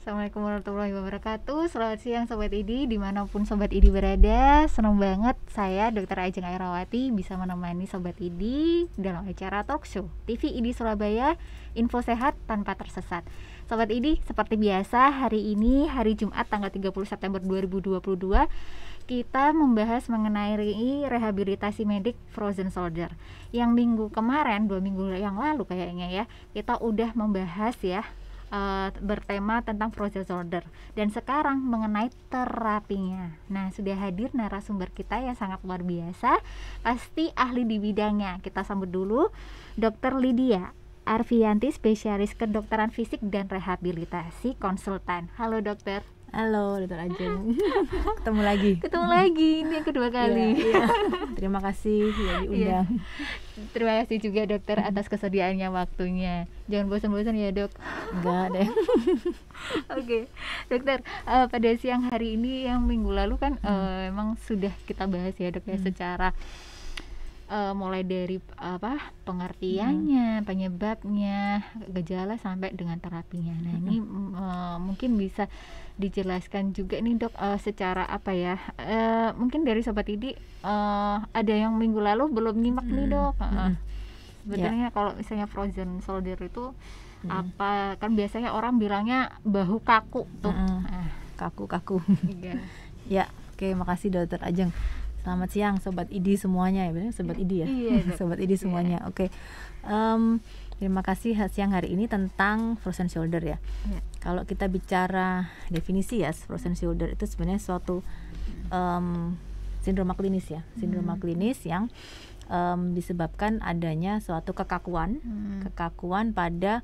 Assalamualaikum warahmatullahi wabarakatuh. Selamat siang Sobat IDI Di mana pun Sobat IDI berada. Senang banget saya Dr. Ajeng Airawati Bisa menemani Sobat IDI Dalam acara talk show TV IDI Surabaya Info sehat tanpa tersesat. Sobat IDI seperti biasa Hari ini hari Jumat tanggal 30 September 2022 Kita membahas mengenai rehabilitasi medik frozen shoulder Yang minggu kemarin Dua minggu yang lalu kayaknya ya Kita udah membahas ya uh, bertema tentang frozen shoulder dan sekarang mengenai terapinya. Nah, sudah hadir narasumber kita yang sangat luar biasa, pasti ahli di bidangnya. Kita sambut dulu Dr. Lydia Arvianti, spesialis kedokteran fisik dan rehabilitasi konsultan. Halo dokter. Halo, Dokter Ajeng. Ketemu lagi. Ketemu lagi ini yang kedua kali. Ya, ya. Terima kasih ya diundang. Ya. Terima kasih juga dokter atas kesediaannya waktunya. Jangan bosan-bosan ya dok. Enggak deh. Oke, okay. dokter. Uh, pada siang hari ini yang minggu lalu kan hmm. uh, emang sudah kita bahas ya dok ya hmm. secara uh, mulai dari apa pengertiannya, hmm. penyebabnya, gejala sampai dengan terapinya. Nah hmm. ini uh, mungkin bisa dijelaskan juga nih dok uh, secara apa ya uh, mungkin dari sobat ini uh, ada yang minggu lalu belum nyimak hmm. nih dok uh, hmm. sebetulnya yeah. kalau misalnya frozen shoulder itu hmm. apa kan biasanya orang bilangnya bahu kaku tuh hmm. uh. kaku kaku yeah. ya oke okay, makasih dokter Ajeng Selamat siang sobat ID semuanya ya, benar sobat ID ya. Iya, sobat ID semuanya. Oke. Okay. Um, Terima kasih siang hari ini tentang frozen shoulder ya. ya. Kalau kita bicara definisi ya, frozen shoulder itu sebenarnya suatu um, sindroma klinis ya, sindroma hmm. klinis yang um, disebabkan adanya suatu kekakuan, hmm. kekakuan pada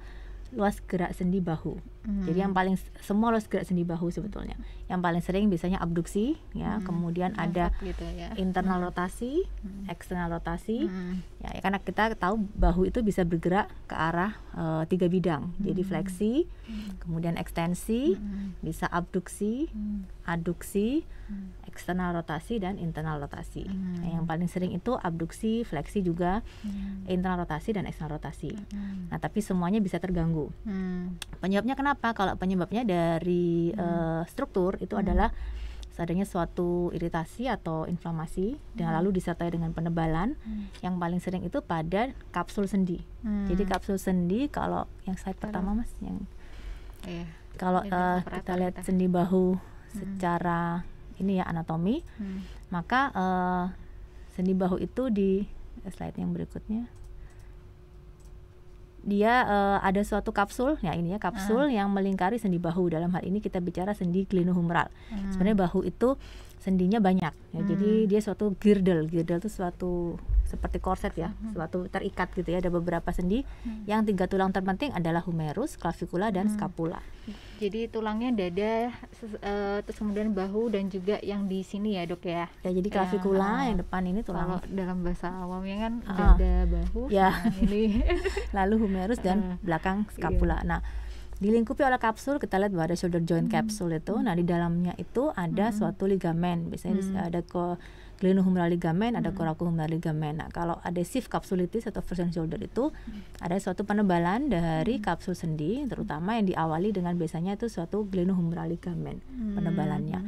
luas gerak sendi bahu. Hmm. Jadi yang paling semua luas gerak sendi bahu sebetulnya. Yang paling sering biasanya abduksi ya, hmm. kemudian ada gitu ya. internal hmm. rotasi, hmm. eksternal rotasi. Hmm. Ya, ya, karena kita tahu bahu itu bisa bergerak ke arah uh, tiga bidang. Hmm. Jadi fleksi, hmm. kemudian ekstensi, hmm. bisa abduksi, hmm. aduksi, hmm. eksternal rotasi dan internal rotasi. Hmm. Nah, yang paling sering itu abduksi, fleksi juga, hmm. internal rotasi dan eksternal rotasi. Hmm. Nah, tapi semuanya bisa terganggu Hmm. Penyebabnya kenapa? Kalau penyebabnya dari hmm. uh, struktur itu hmm. adalah adanya suatu iritasi atau inflamasi hmm. dan lalu disertai dengan penebalan hmm. yang paling sering itu pada kapsul sendi. Hmm. Jadi kapsul sendi kalau yang slide pertama Mas yang yeah. kalau uh, kita lihat sendi bahu hmm. secara ini ya anatomi, hmm. maka uh, sendi bahu itu di slide yang berikutnya dia uh, ada suatu kapsul ya ini ya kapsul hmm. yang melingkari sendi bahu dalam hal ini kita bicara sendi glenohumeral hmm. sebenarnya bahu itu sendinya banyak. Ya hmm. jadi dia suatu girdle. Girdle itu suatu seperti korset ya hmm. suatu terikat gitu ya ada beberapa sendi. Hmm. yang tiga tulang terpenting adalah humerus clavicula dan hmm. scapula. Jadi tulangnya dada uh, terus kemudian bahu dan juga yang di sini ya dok ya? Ya jadi clavicula ya, yang depan ini tulang. Kalau dalam bahasa awamnya kan uh, dada bahu ya. nah ini. Lalu humerus dan uh, belakang scapula. Iya. nah dilingkupi oleh kapsul kita lihat bahwa ada shoulder joint hmm. capsule itu nah di dalamnya itu ada hmm. suatu ligamen biasanya hmm. ada ko glenohumeral ligamen hmm. ada coracohumeral ligamen nah kalau adhesive capsulitis atau frozen shoulder itu hmm. ada suatu penebalan dari hmm. kapsul sendi terutama yang diawali dengan biasanya itu suatu glenohumeral ligamen hmm. penebalannya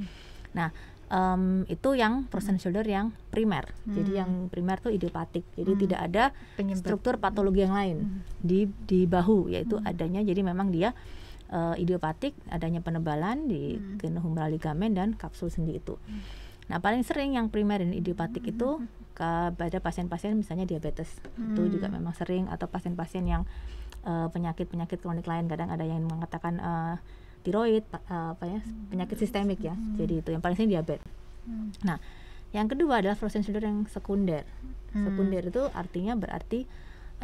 nah um, itu yang frozen hmm. shoulder yang primer. Hmm. Jadi yang primer tuh idiopatik. Jadi hmm. tidak ada Penyebab. struktur patologi yang lain hmm. di di bahu yaitu hmm. adanya jadi memang dia uh, idiopatik, adanya penebalan di hmm. genohumeral ligamen dan kapsul sendi itu. Hmm. Nah, paling sering yang primer dan idiopatik hmm. itu pada pasien-pasien misalnya diabetes. Hmm. Itu juga memang sering atau pasien-pasien yang uh, penyakit-penyakit kronik lain kadang ada yang mengatakan uh, tiroid uh, apa ya penyakit sistemik ya hmm. jadi itu yang paling sering diabetes hmm. nah yang kedua adalah frozen shoulder yang sekunder hmm. sekunder itu artinya berarti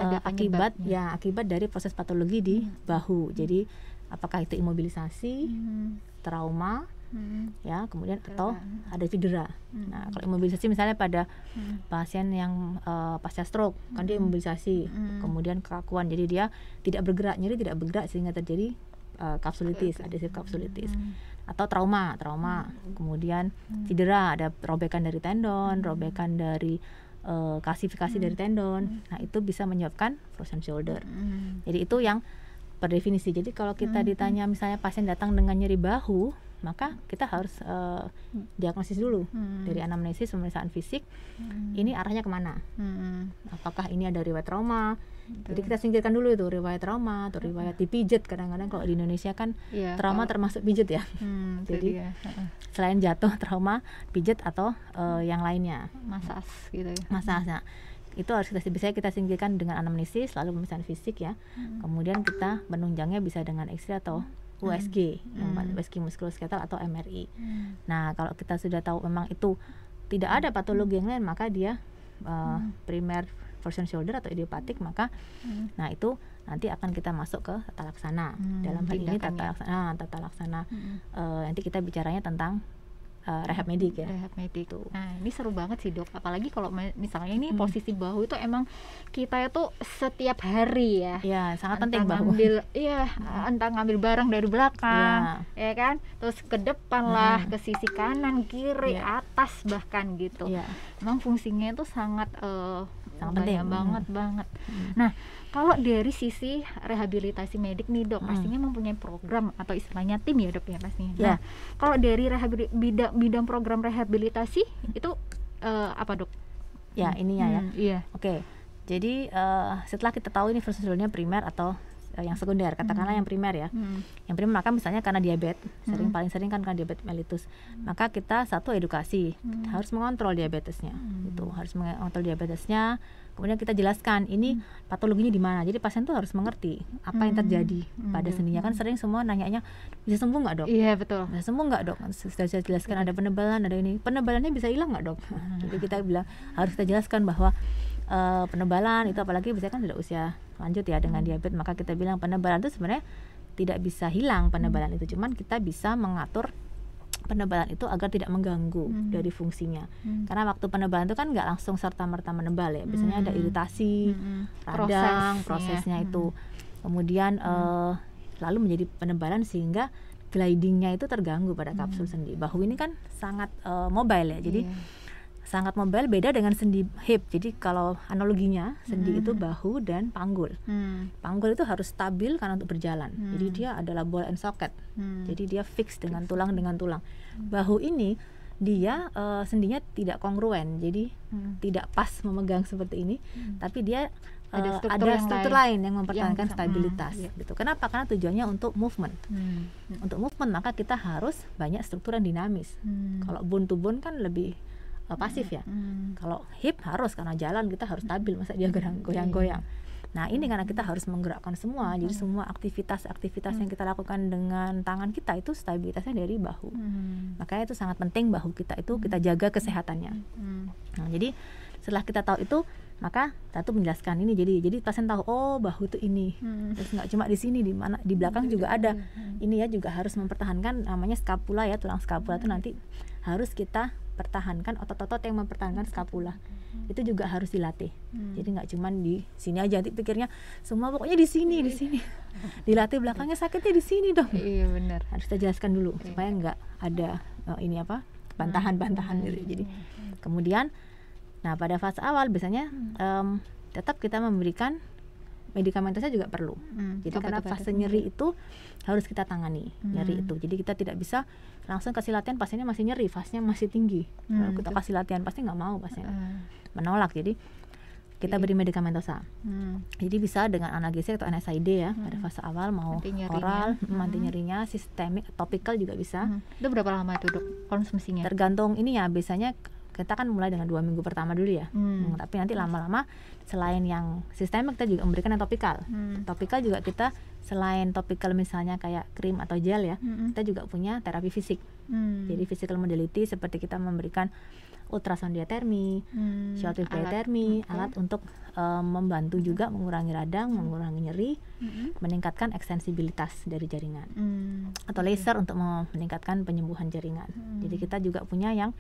uh, akibat ya akibat dari proses patologi di hmm. bahu jadi apakah itu imobilisasi hmm. trauma hmm. ya kemudian cedera. atau ada cedera hmm. nah kalau imobilisasi misalnya pada hmm. pasien yang uh, pasca stroke hmm. kan dia hmm. imobilisasi hmm. kemudian kekakuan jadi dia tidak bergerak nyeri tidak bergerak sehingga terjadi uh, kapsulitis, adhesive kapsulitis. Hmm. Atau trauma, trauma. Hmm. Kemudian hmm. cedera, ada robekan dari tendon, robekan dari uh, kalsifikasi hmm. dari tendon. Nah, itu bisa menyebabkan frozen shoulder. Hmm. Jadi itu yang per definisi. Jadi kalau kita Hmm, ditanya misalnya pasien datang dengan nyeri bahu, maka kita harus eh, diagnosis dulu Hmm. dari anamnesis pemeriksaan fisik. Hmm. Ini arahnya ke mana? Hmm. Apakah ini ada riwayat trauma? Jadi Betul. kita singkirkan dulu itu riwayat trauma atau riwayat dipijet. Kadang-kadang kalau di Indonesia kan Iya, trauma kalau- termasuk pijet ya. Hmm, jadi. Selain jatuh, trauma, pijet atau eh, yang lainnya. masas gitu ya. Masalah. Nah, itu harus kita bisa kita singkirkan dengan anamnesis lalu pemeriksaan fisik ya. Kemudian kita menunjangnya bisa dengan X-ray atau USG, Hmm. USG muskuloskeletal atau MRI. Hmm. Nah, kalau kita sudah tahu memang itu tidak ada patologi yang lain, maka dia uh, primer version shoulder atau idiopatik, maka Hmm. nah itu nanti akan kita masuk ke tata laksana. Hmm, Dalam hal ini tata laksana, tata laksana Hmm. uh, nanti kita bicaranya tentang uh, rehab medik ya. Rehab medik. Tuh. Nah, ini seru banget sih, Dok. Apalagi kalau misalnya ini Hmm. posisi bahu itu emang kita itu setiap hari ya. Ya, sangat Entah penting bahu. ngambil iya entah ngambil barang dari belakang ya kan terus ke depan lah ke sisi kanan kiri Iya. atas bahkan gitu Iya. emang fungsinya itu sangat eh, Sangat penting. banget Hmm. banget Hmm. nah kalau dari sisi rehabilitasi medik nih dok Hmm. pastinya mempunyai program atau istilahnya tim ya dok ya pastinya Ya. nah kalau dari bidang bidang program rehabilitasi itu eh, apa dok Ya, ininya ya. Hmm, iya Oke, jadi eh, setelah kita tahu ini prosedurnya primer atau eh, yang sekunder, katakanlah yang primer ya. Hmm. Yang primer maka misalnya karena diabetes, sering Hmm. paling sering kan karena diabetes mellitus. Maka kita satu edukasi, Hmm. harus mengontrol diabetesnya. Hmm. Gitu, harus mengontrol diabetesnya. Kemudian kita jelaskan Hmm. ini patologinya di mana. Jadi pasien tuh harus mengerti apa yang Hmm. terjadi Hmm. pada sendinya. Kan sering semua nanyanya bisa sembuh nggak dok? iya betul Bisa sembuh nggak dok? Sudah saya jelaskan ada penebalan, ada ini. Penebalannya bisa hilang nggak dok? Jadi kita bilang harus kita jelaskan bahwa eh, penebalan itu apalagi biasanya kan sudah usia lanjut ya dengan diabetes, maka kita bilang penebalan itu sebenarnya tidak bisa hilang penebalan itu, cuman kita bisa mengatur penebalan itu agar tidak mengganggu Hmm. dari fungsinya. Hmm. Karena waktu penebalan itu kan nggak langsung serta merta menebal ya, biasanya ada Hmm. iritasi, Mm-mm. radang, Prosesnya. prosesnya Hmm. itu. Kemudian eh, lalu menjadi penebalan sehingga glidingnya itu terganggu pada kapsul sendi. Bahu ini kan sangat eh, mobile ya, jadi Iya. Sangat mobile beda dengan sendi hip. Jadi kalau analoginya sendi Hmm. itu bahu dan panggul. Hmm. Panggul itu harus stabil karena untuk berjalan. Jadi Hmm. dia adalah ball and socket. Hmm. Jadi dia fix dengan tulang dengan tulang. Bahu ini dia eh, sendinya tidak kongruen. Jadi Hmm. tidak pas memegang seperti ini, Hmm. tapi dia Ada eh, struktur ada yang struktur lain. lain yang mempertahankan bisa- stabilitas. hmm, iya. Gitu. Kenapa? Karena tujuannya untuk movement. Hmm. Untuk movement maka kita harus banyak struktur yang dinamis. Hmm. Kalau bone to bone kan lebih eh, pasif ya. Hmm. Kalau hip harus karena jalan kita harus stabil, masa dia gerang- goyang-goyang. Nah ini karena kita harus menggerakkan semua, jadi semua aktivitas-aktivitas yang kita lakukan dengan tangan kita itu stabilitasnya dari bahu. Hmm. Makanya itu sangat penting bahu kita itu kita jaga kesehatannya. Hmm. Nah, jadi setelah kita tahu itu, maka tuh menjelaskan ini. Jadi jadi pasien tahu oh bahu itu ini. Hmm. Terus nggak cuma di sini, di mana di belakang juga ada. Ini ya juga harus mempertahankan namanya skapula ya tulang skapula itu nanti harus kita pertahankan otot-otot yang mempertahankan skapula. Itu juga harus dilatih. Hmm. Jadi nggak cuma di sini aja. Nanti pikirnya semua pokoknya di sini, di sini. Dilatih belakangnya sakitnya di sini dong. Iya benar. Harus kita jelaskan dulu supaya nggak ada eh, ini apa bantahan-bantahan Hmm. gitu. Jadi kemudian nah pada fase awal biasanya em, tetap kita memberikan medikamentosnya juga perlu. Hmm. Jadi Apa karena fase nyeri itu harus kita tangani nyeri Hmm. itu. Jadi kita tidak bisa langsung kasih latihan pasiennya masih nyeri, fasenya masih tinggi. Kalau Hmm, kita betul. kasih latihan pasti nggak mau pasien Eh, menolak. Jadi kita beri medikamentosa. hmm. Jadi bisa dengan analgesik atau NSAID ya pada fase awal mau Anti nyerinya. oral, hmm, anti Hmm. nyerinya, sistemik, topikal juga bisa. Hmm. Itu berapa lama tuh dok konsumsinya? Tergantung ini ya biasanya kita kan mulai dengan dua minggu pertama dulu ya. Hmm. Hmm, tapi nanti lama-lama selain yang sistemik kita juga memberikan yang topikal. Hmm. Topikal juga kita selain topikal misalnya kayak krim atau gel ya, Hmm. kita juga punya terapi fisik. Hmm. Jadi physical modality seperti kita memberikan ultrasound diatermi, Hmm. short wave Alat. diatermi, Oke. alat untuk eh, membantu juga mengurangi radang, mengurangi nyeri, Hmm. meningkatkan ekstensibilitas dari jaringan. Hmm. Atau laser untuk meningkatkan penyembuhan jaringan. Hmm. Jadi kita juga punya yang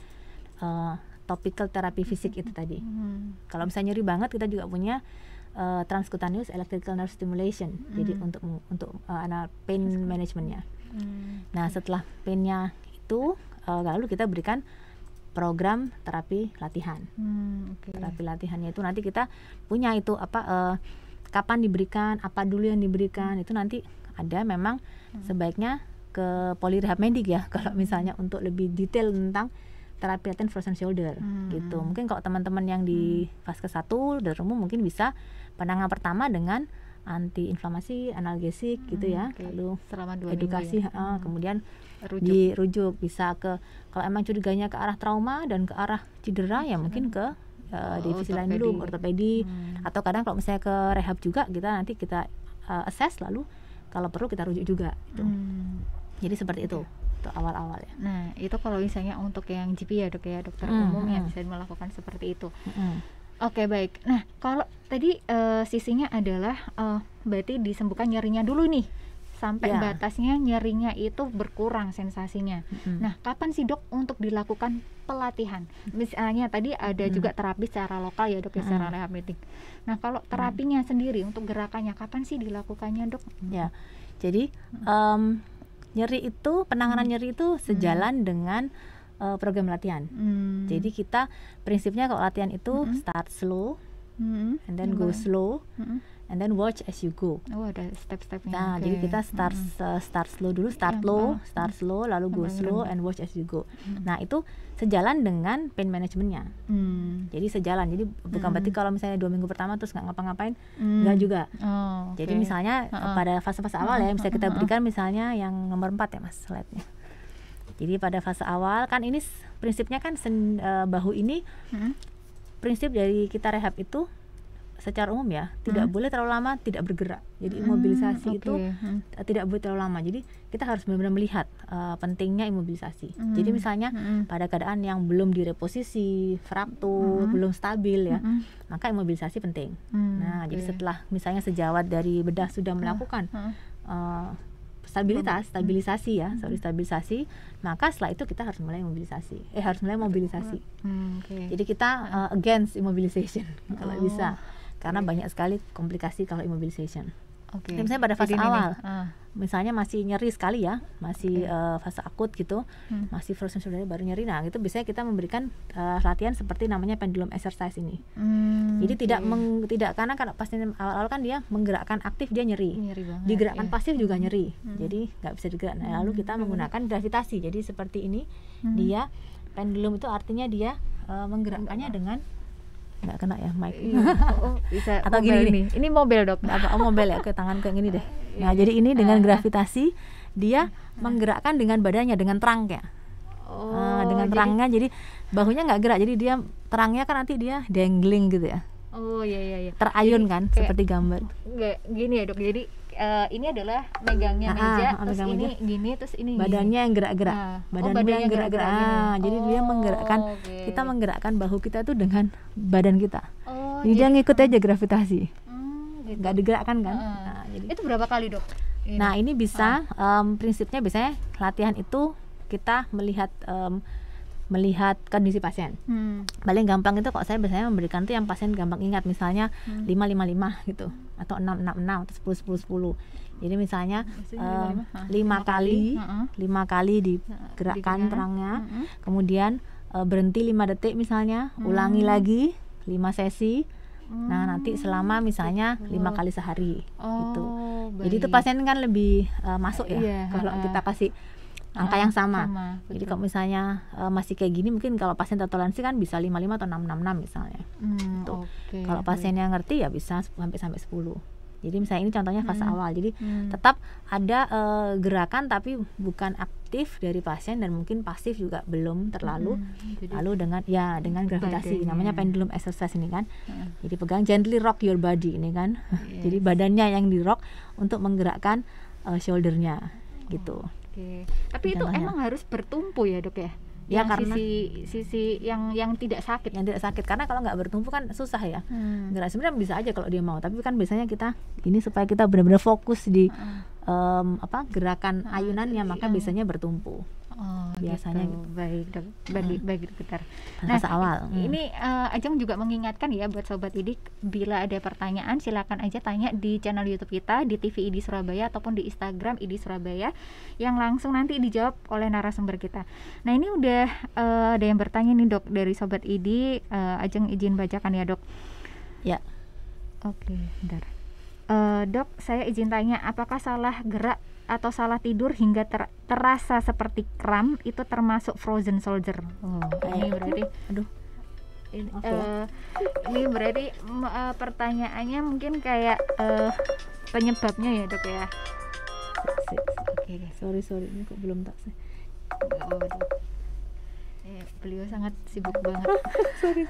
eh, topical terapi fisik itu tadi. Hmm. Kalau misalnya nyeri banget kita juga punya eh, transcutaneous electrical nerve stimulation. Jadi Hmm. untuk untuk eh, ana- pain managementnya. Hmm. Nah setelah painnya itu eh, lalu kita berikan program terapi latihan. Hmm. Oke. Terapi latihannya itu nanti kita punya itu apa eh, kapan diberikan, apa dulu yang diberikan itu nanti ada memang Hmm. sebaiknya ke polirehab medik ya kalau misalnya untuk lebih detail tentang terapi latihan frozen shoulder Hmm. gitu. Mungkin kalau teman-teman yang di fase 1 dokter umum mungkin bisa penanganan pertama dengan anti inflamasi, analgesik gitu ya. Hmm, Oke. Lalu selama dua edukasi ya. ah, kemudian rujuk dirujuk bisa ke kalau emang curiganya ke arah trauma dan ke arah cedera ya mungkin ke uh, Oh, divisi lain dulu ortopedi. Hmm. atau kadang kalau misalnya ke rehab juga kita nanti kita uh, assess lalu kalau perlu kita rujuk juga gitu. Hmm. Jadi seperti itu untuk awal-awal ya. Nah, itu kalau misalnya untuk yang GP ya dok ya dokter Hmm, umum yang hmm. bisa melakukan seperti itu. Mm-mm. Oke baik. Nah kalau tadi eh, sisinya adalah eh, berarti disembuhkan nyerinya dulu nih sampai Ya. batasnya nyerinya itu berkurang sensasinya. Mm-mm. Nah kapan sih dok untuk dilakukan pelatihan? Misalnya tadi ada juga terapi secara lokal ya dok ya secara Mm. rehabilitik. Nah kalau terapinya sendiri untuk gerakannya kapan sih dilakukannya dok? Ya, jadi em, nyeri itu penanganan nyeri itu sejalan dengan eh, program latihan. Hmm. Jadi kita prinsipnya kalau latihan itu Mm-mm. start slow Hmm. and then go Gimana? slow Hmm. And then watch as you go. Oh ada step-stepnya. Nah, Oke. jadi kita start Hmm. uh, start slow dulu, start Yang low, bawah. start slow, lalu go slow and watch as you go. Hmm. Nah, itu sejalan dengan pain managementnya. Hmm. Jadi sejalan. Jadi bukan Hmm. berarti kalau misalnya dua minggu pertama terus nggak ngapa-ngapain, Hmm. nggak juga. Oh, Jadi oke. misalnya Ha-ha. pada fase-fase awal ya, bisa kita berikan misalnya yang nomor 4 ya mas slide-nya. Jadi pada fase awal kan ini prinsipnya kan sen- eh, bahu ini Hmm. prinsip dari kita rehab itu secara umum ya tidak Hmm. boleh terlalu lama tidak bergerak. Jadi imobilisasi Hmm, itu oke. Hmm. eh, tidak boleh terlalu lama. Jadi kita harus benar-benar melihat eh, pentingnya imobilisasi. Hmm. Jadi misalnya Hmm. pada keadaan yang belum direposisi, fraktur, Hmm. belum stabil ya, Hmm. maka imobilisasi penting. Hmm, Nah, jadi oke. setelah misalnya sejawat dari bedah sudah melakukan Heeh. eh, stabilitas, stabilisasi ya, sorry stabilisasi, maka setelah itu kita harus mulai mobilisasi. Eh harus mulai mobilisasi. Hmm, oke. Jadi kita uh, against immobilization kalau Oh. bisa. Karena banyak sekali komplikasi kalau immobilization. Oke. Jadi misalnya pada fase Jadi ini nih, awal. ah, Misalnya masih nyeri sekali ya, masih Oke. uh, fase akut gitu, Hmm. masih frozen shoulder baru nyeri. Nah, itu biasanya kita memberikan uh, latihan seperti namanya pendulum exercise ini. hmm, Jadi tidak oke. meng- tidak karena kalau pasien awal-awal kan dia menggerakkan aktif dia nyeri. nyeri banget. Digerakkan ya. pasif juga nyeri. Hmm. Jadi nggak bisa digerak. Nah, lalu Hmm, kita benar. menggunakan gravitasi. Jadi seperti ini Hmm. dia pendulum itu artinya dia uh, menggerakkannya dengan nggak kena ya mic Iya. Oh, bisa Atau gini, nih. Ini mobil dok. Apa oh mobil ya ke tangan kayak gini deh nah jadi ini dengan Ah. gravitasi dia menggerakkan dengan badannya dengan terang ya Oh, Ah, dengan jadi- terangnya jadi bahunya nggak gerak jadi dia terangnya kan nanti dia dangling gitu ya Oh iya iya iya. terayun kan kayak- seperti gambar gini ya dok. Jadi eh, ini adalah megangnya Ah, meja, ah, terus megang ini meja. gini, terus ini. gini. badannya yang gerak-gerak Nah, oh, badanmu badannya yang gerak-gerak Ah, gini. jadi dia Oh, menggerakkan oke. kita menggerakkan bahu kita tuh dengan badan kita Oh, jadi dia ngikut aja gravitasi Hmm, gitu. nggak digerakkan kan. Nah, jadi Itu berapa kali dok? Ini. Nah ini bisa em, prinsipnya biasanya latihan itu kita melihat em, melihat kondisi pasien. Hmm. Paling gampang itu kalau saya biasanya memberikan tuh yang pasien gampang ingat misalnya Hmm. 555 gitu atau 666 atau 10 10 10. Jadi misalnya em, lima, lima. Lima lima kali. kali lima kali Heeh, digerakkan digerak. terangnya, Mm-mm. kemudian eh, berhenti 5 detik misalnya, ulangi Hmm. lagi 5 sesi. Nah nanti selama misalnya lima Oh. kali sehari gitu. Oh, Jadi itu baik. pasien kan lebih uh, masuk ya Iya, kalau ha-ha. kita kasih angka Ah, yang sama. Jadi betul. kalau misalnya uh, masih kayak gini mungkin kalau pasien toleransi kan bisa 55 atau 666 misalnya. Hmm, tuh. oke, kalau yang ngerti ya bisa sampai sampai 10. Jadi misalnya ini contohnya fase Hmm. awal. Jadi Hmm. tetap ada uh, gerakan tapi bukan aktif dari pasien dan mungkin pasif juga belum terlalu. Hmm, jadi- Lalu dengan ya dengan gravitasi Badannya. namanya pendulum exercise ini kan. Heeh. Jadi pegang gently rock your body ini kan. Jadi Yes. badannya yang di rock untuk menggerakkan uh, shouldernya gitu. Oke. Tapi itu emang harus bertumpu ya dok ya? Ya, Yang karena- sisi sisi yang yang tidak sakit. Yang tidak sakit karena kalau nggak bertumpu kan susah ya. Hmm. Gerak sebenarnya bisa aja kalau dia mau, tapi kan biasanya kita ini supaya kita benar-benar fokus di Heeh. em, apa gerakan Ah, ayunannya maka yang- biasanya bertumpu Oh, Biasanya gitu. baik dok, baik, baik dokter. pada fase awal. Hmm. Ini eh, Ajeng juga mengingatkan ya buat sobat idik bila ada pertanyaan silakan aja tanya di channel YouTube kita di TV ID Surabaya ataupun di Instagram ID Surabaya yang langsung nanti dijawab oleh narasumber kita. Nah ini udah eh, ada yang bertanya nih dok dari sobat ID, eh, Ajeng izin bacakan ya dok. Ya. Oke, bentar. Eh, dok, saya izin tanya, apakah salah gerak atau salah tidur hingga ter- terasa seperti kram itu termasuk frozen soldier? Oh, ini berarti, aduh, ini, Maaf ya. eh, ini berarti eh, pertanyaannya mungkin kayak eh, penyebabnya ya dok ya? Oke, deh. sorry sorry ini kok belum tak sih Dok. Eh, beliau sangat sibuk banget. sorry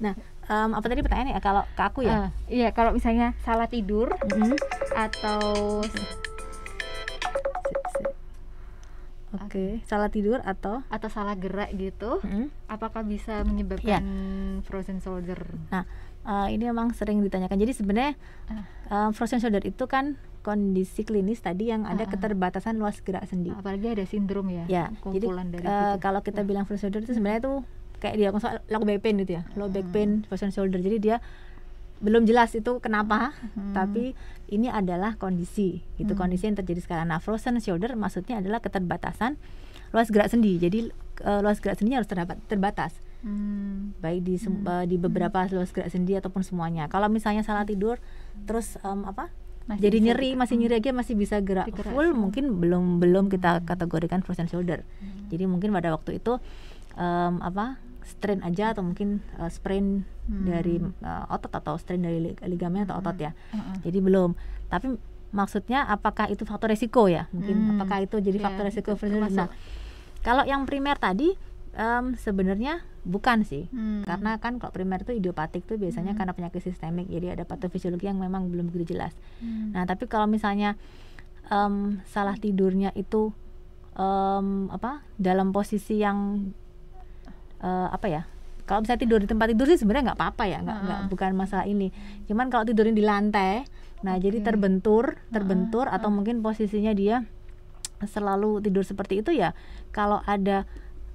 nah em, apa tadi pertanyaannya ya kalau ke aku ya Ah, iya, kalau misalnya salah tidur Mm-mm. atau oke salah tidur atau atau salah gerak gitu, Mm-mm. apakah bisa menyebabkan frozen soldier? Nah, eh, ini memang sering ditanyakan. Jadi sebenarnya eh, frozen shoulder itu kan kondisi klinis tadi yang ada ah. keterbatasan luas gerak sendi. Apalagi ada sindrom ya, Ya, jadi kumpulan dari eh, gitu. kalau kita bilang frozen shoulder itu sebenarnya tuh kayak dia maksudnya low back pain gitu ya, low back Hmm. pain frozen shoulder. Jadi dia belum jelas itu kenapa, Hmm. tapi ini adalah kondisi, gitu Hmm. kondisi yang terjadi sekarang. Nah, frozen shoulder maksudnya adalah keterbatasan luas gerak sendi. Jadi eh, luas gerak sendinya harus terdapat terbatas. Hmm. baik di Hmm. eh, di beberapa luas gerak sendi ataupun semuanya. Kalau misalnya salah tidur terus em, apa? Masih jadi bisa nyeri, gitu. masih nyeri aja masih bisa gerak Digerak full, mungkin belum belum kita kategorikan frozen shoulder. Hmm. Jadi mungkin pada waktu itu em, apa? Strain aja atau mungkin eh, sprain Hmm. dari eh, otot atau strain dari lig- ligamen atau otot ya. Heeh. Jadi belum. Tapi maksudnya apakah itu faktor resiko ya? Mungkin Hmm. apakah itu jadi Ya, faktor resiko shoulder? Nah, kalau yang primer tadi em, sebenarnya bukan sih Hmm. karena kan kalau primer itu idiopatik tuh biasanya Hmm. karena penyakit sistemik jadi ada patofisiologi yang memang belum begitu jelas Hmm. nah tapi kalau misalnya em, salah tidurnya itu em, apa dalam posisi yang eh, apa ya kalau misalnya tidur di tempat tidur sih sebenarnya nggak apa-apa ya nggak nggak bukan masalah ini. Cuman kalau tidurin di lantai nah jadi Oke. terbentur terbentur atau mungkin posisinya dia selalu tidur seperti itu ya kalau ada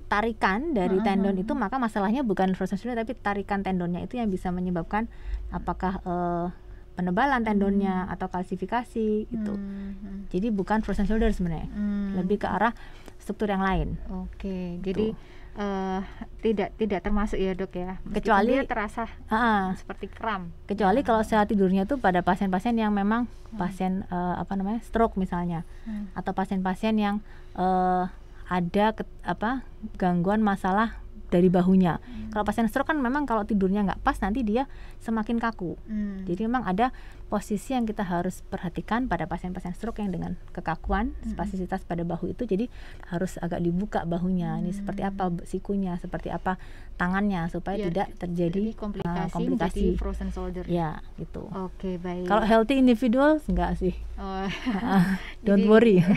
tarikan dari tendon itu maka masalahnya bukan frozen tapi tarikan tendonnya itu yang bisa menyebabkan apakah eh, penebalan tendonnya atau kalsifikasi gitu. Hmm, hmm, jadi bukan frozen shoulder sebenarnya hmm. lebih ke arah struktur yang lain. Oke, jadi eh, tidak tidak termasuk ya dok ya. Meskipun Kecuali- dia terasa Ah, seperti kram. kecuali kalau saat tidurnya itu pada pasien-pasien yang memang pasien eh, apa namanya stroke misalnya Hmm. atau pasien-pasien yang eh, ada ke- apa gangguan masalah dari bahunya. Kalau pasien stroke kan memang kalau tidurnya nggak pas nanti dia semakin kaku. Hmm. Jadi memang ada posisi yang kita harus perhatikan pada pasien-pasien stroke yang dengan kekakuan spasisitas pada bahu itu jadi harus agak dibuka bahunya. Ini seperti apa sikunya, seperti apa tangannya supaya Ya, tidak terjadi jadi komplikasi, ah, komplikasi. frozen shoulder. ya gitu. Oke baik. Kalau healthy individual enggak sih. Oh, Don't Jadi- worry.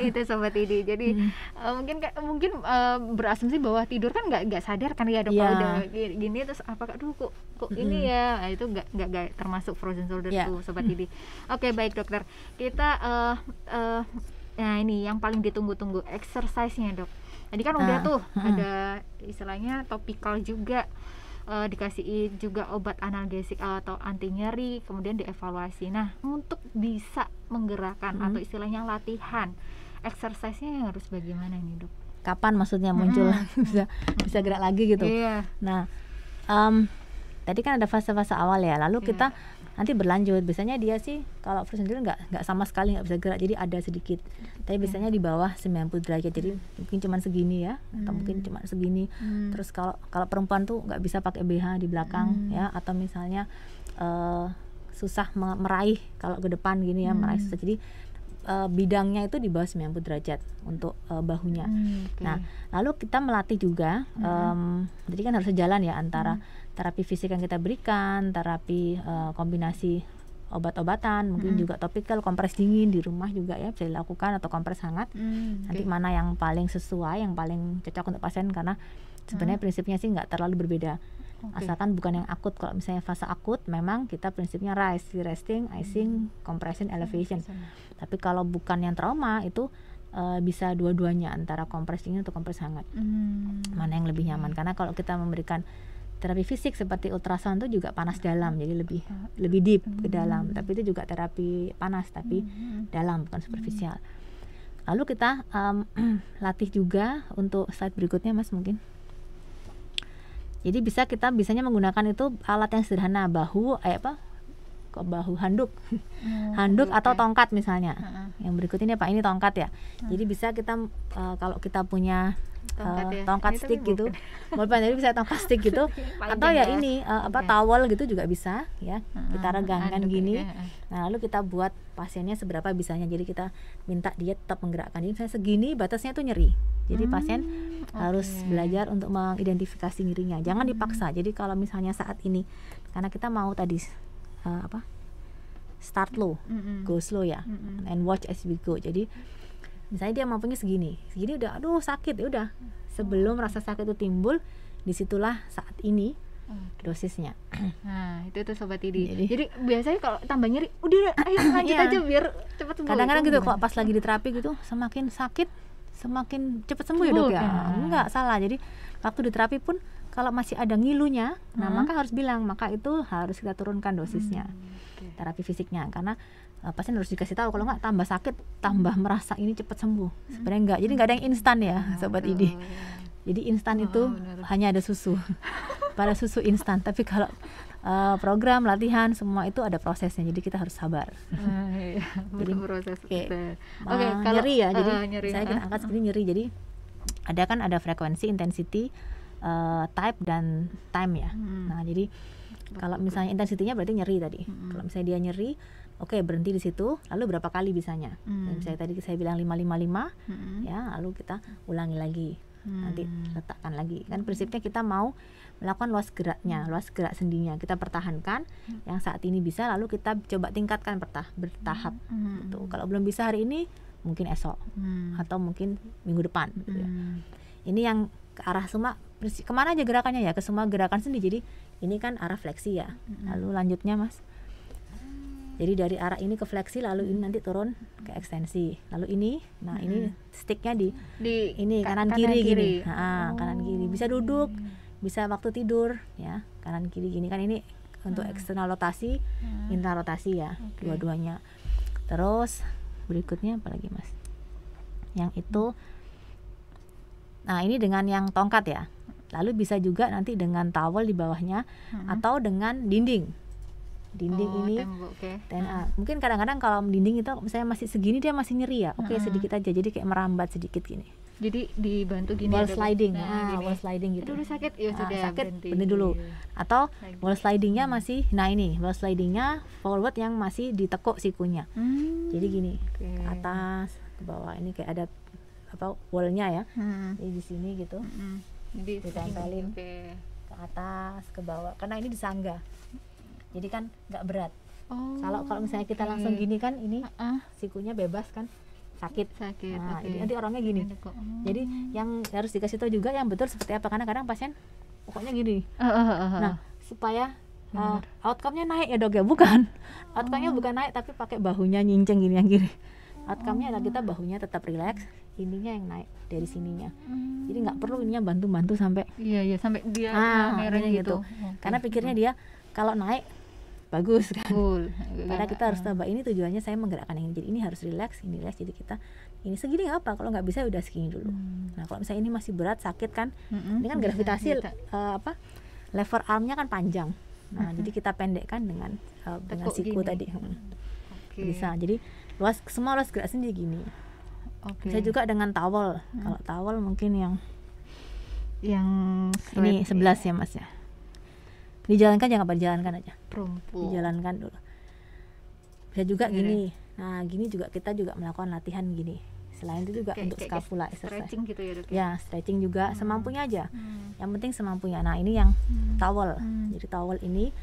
itu sobat ini. Jadi Hmm. eh, mungkin mungkin eh, berasumsi bahwa tidur kan nggak nggak sadar kan ya dok kalau udah gini, terus apa aduh kok kok ini ya Nah, itu nggak nggak nggak termasuk frozen shoulder Iya. tuh sobat ini. Oke baik dokter kita eh eh, nah ini yang paling ditunggu-tunggu exercise-nya dok. Tadi kan udah Ah, tuh mm-mm. ada istilahnya topikal juga eh, dikasih juga obat analgesik atau anti nyeri kemudian dievaluasi. Nah untuk bisa menggerakkan Mm. atau istilahnya latihan exercise-nya harus bagaimana nih dok? Kapan maksudnya muncul bisa bisa gerak lagi gitu. Iya. Nah, em, tadi kan ada fase-fase awal ya. Lalu Iya. kita nanti berlanjut. Biasanya dia sih kalau frozen shoulder nggak nggak sama sekali nggak bisa gerak. Jadi ada sedikit. Tapi biasanya di bawah 90 derajat. Jadi mungkin cuma segini ya, atau Hmm. mungkin cuma segini. Hmm. Terus kalau kalau perempuan tuh nggak bisa pakai BH di belakang Hmm. ya, atau misalnya eh, susah me- meraih kalau ke depan gini ya, meraih Hmm. susah. Jadi eh, bidangnya itu di bawah 90 derajat untuk eh, bahunya. Hmm, oke. Nah, lalu kita melatih juga, em, jadi kan harus sejalan ya antara terapi fisik yang kita berikan, terapi eh, kombinasi obat-obatan, mungkin Mm. juga topikal, kompres dingin di rumah juga ya bisa dilakukan atau kompres hangat. Hmm, Nanti oke. mana yang paling sesuai, yang paling cocok untuk pasien karena sebenarnya prinsipnya sih nggak terlalu berbeda. Oke. Asalkan bukan yang akut. Kalau misalnya fase akut, memang kita prinsipnya rise, resting, icing, compression, elevation. Tapi kalau bukan yang trauma itu eh, bisa dua-duanya antara kompres dingin atau kompres hangat. Hmm. Mana yang lebih nyaman? Karena kalau kita memberikan terapi fisik seperti ultrasound itu juga panas dalam, jadi lebih lebih deep ke dalam. Tapi itu juga terapi panas tapi Hmm. dalam bukan superficial. Lalu kita em, latih juga untuk slide berikutnya Mas mungkin. Jadi bisa kita bisanya menggunakan itu alat yang sederhana bahu eh apa ke bahu handuk Oh, handuk oke, atau oke. tongkat misalnya Heeh. yang berikut ini apa ini tongkat ya jadi bisa kita uh, kalau kita punya Tongkat uh, ya. tongkat Ini stick gitu. bolpen jadi bisa tongkat stick gitu. Atau ya ya. ini uh, apa Oke. towel gitu juga bisa ya. Kita Heeh, regangkan handuk gini. ya, heeh. nah lalu kita buat pasiennya seberapa bisanya. Jadi kita minta dia tetap menggerakkan. Jadi misalnya segini batasnya tuh nyeri. Jadi pasien Hmm, harus belajar untuk mengidentifikasi nyerinya. Jangan dipaksa. Jadi kalau misalnya saat ini karena kita mau tadi uh, apa start low Mm-mm. go slow ya. Mm-mm. and watch as we go. Jadi misalnya dia mampunya segini segini udah aduh sakit ya udah sebelum rasa sakit itu timbul di situlah saat ini Oke. dosisnya Nah, itu tuh sobat Idi. Jadi- Jadi, biasanya kalau tambah nyeri, udah ayo lanjut Iya. aja biar cepat sembuh. kadang-kadang Itu gitu kok pas lagi di terapi gitu semakin sakit semakin cepat sembuh ya dok ya Sembuh, ya. enggak salah jadi waktu di terapi pun kalau masih ada ngilunya nah Hmm. maka harus bilang maka itu harus kita turunkan dosisnya Oke. terapi fisiknya karena uh, pasien harus dikasih tahu kalau nggak tambah sakit tambah merasa ini cepat sembuh sebenarnya enggak jadi nggak ada yang instan ya sobat Aduh. Idi jadi instan Oh, itu benar. hanya ada susu pada susu instan tapi kalau uh, program latihan semua itu ada prosesnya jadi kita harus sabar Ah, iya. Jadi, berproses oke. Nah, Oke, kalau nyeri ya jadi ah, nyeri, saya kita ah, angkat segini nyeri jadi ada kan ada frekuensi intensity uh, type dan time ya Hmm. nah jadi kalau misalnya intensitinya berarti nyeri tadi Mm-mm. kalau misalnya dia nyeri oke berhenti di situ. Lalu berapa kali bisanya? Hmm. Dan misalnya tadi saya bilang 555 Mm-mm. ya lalu kita ulangi lagi. Nanti Hmm. letakkan lagi. Kan prinsipnya kita mau melakukan luas geraknya luas gerak sendinya. Kita pertahankan yang saat ini bisa lalu kita coba tingkatkan pertah bertahap Hmm. gitu. Kalau belum bisa hari ini mungkin esok. Hmm. atau mungkin minggu depan gitu ya. Hmm. ini yang ke arah semua ke mana aja gerakannya ya? Ke semua gerakan sendi. Jadi ini kan arah fleksi ya. Lalu lanjutnya mas jadi dari arah ini ke fleksi lalu ini nanti turun ke ekstensi. Lalu ini nah ini sticknya di di ini ka- kanan, kiri, gini. Oh. Nah, kanan kiri. Bisa duduk bisa waktu tidur ya. Kanan kiri gini. Kan ini untuk eksternal rotasi internal rotasi ya Hmm. Oke. dua-duanya. Terus berikutnya apa lagi mas? Yang itu nah ini dengan yang tongkat ya. Lalu bisa juga nanti dengan towel di bawahnya Hmm. atau dengan dinding dinding Oh, ini tembok, oke. TNA mungkin kadang-kadang kalau dinding itu misalnya masih segini dia masih nyeri ya oke Hmm. sedikit aja jadi kayak merambat sedikit gini jadi dibantu gini wall sliding Nah, ah, gini. wall sliding gitu Aduh, sakit ya Ah, sudah sakit berhenti. berhenti dulu atau Lagi. wall slidingnya masih nah ini wall slidingnya forward yang masih ditekuk sikunya Hmm. jadi gini Oke. ke atas ke bawah ini kayak ada apa wallnya ya Hmm. jadi di sini gitu Mm-mm. Jadi Ditempelin. oke. ke atas ke bawah karena ini disangga jadi kan nggak berat Oh. kalau kalau misalnya kita langsung gini kan ini Ah, sikunya bebas kan sakit sakit. nah oke. jadi nanti orangnya gini. Oh. jadi yang harus dikasih tahu juga yang betul seperti apa karena kadang pasien pokoknya gini Ah, ah, ah, ah. nah supaya uh, outcome-nya naik ya dok ya bukan outcome-nya bukan naik tapi pakai bahunya nyinceng gini yang kiri outcome-nya adalah kita bahunya tetap rileks ininya yang naik dari sininya Hmm. jadi nggak perlu ininya bantu-bantu sampai Iya iya sampai dia Ah, merah makanya gitu. gitu. Oke. karena pikirnya dia kalau naik bagus kan Full. karena kita harus tambah ini tujuannya saya menggerakkan yang ini jadi ini harus rileks ini rileks jadi kita ini segini nggak apa kalau nggak bisa udah segini dulu Hmm. nah kalau misalnya ini masih berat sakit kan Mm-mm. ini kan Bisa gravitasi kita eh, apa lever armnya kan panjang nah jadi kita pendekkan dengan eh, dengan siku gini. tadi Hmm, Oke. bisa jadi luas semua luas gerak sendi gini Oke. bisa juga dengan towel Hmm. kalau towel mungkin yang yang ini 11 ya mas ya dijalankan jangan apa dijalankan aja perempuan. dijalankan dulu bisa juga Gini. gini nah gini juga kita juga melakukan latihan gini selain itu juga Kayak- untuk kayak scapula exercise Stretching gitu ya dok. ya stretching juga semampunya aja Hmm. yang penting semampunya nah ini yang Hmm. towel Hmm. jadi towel ini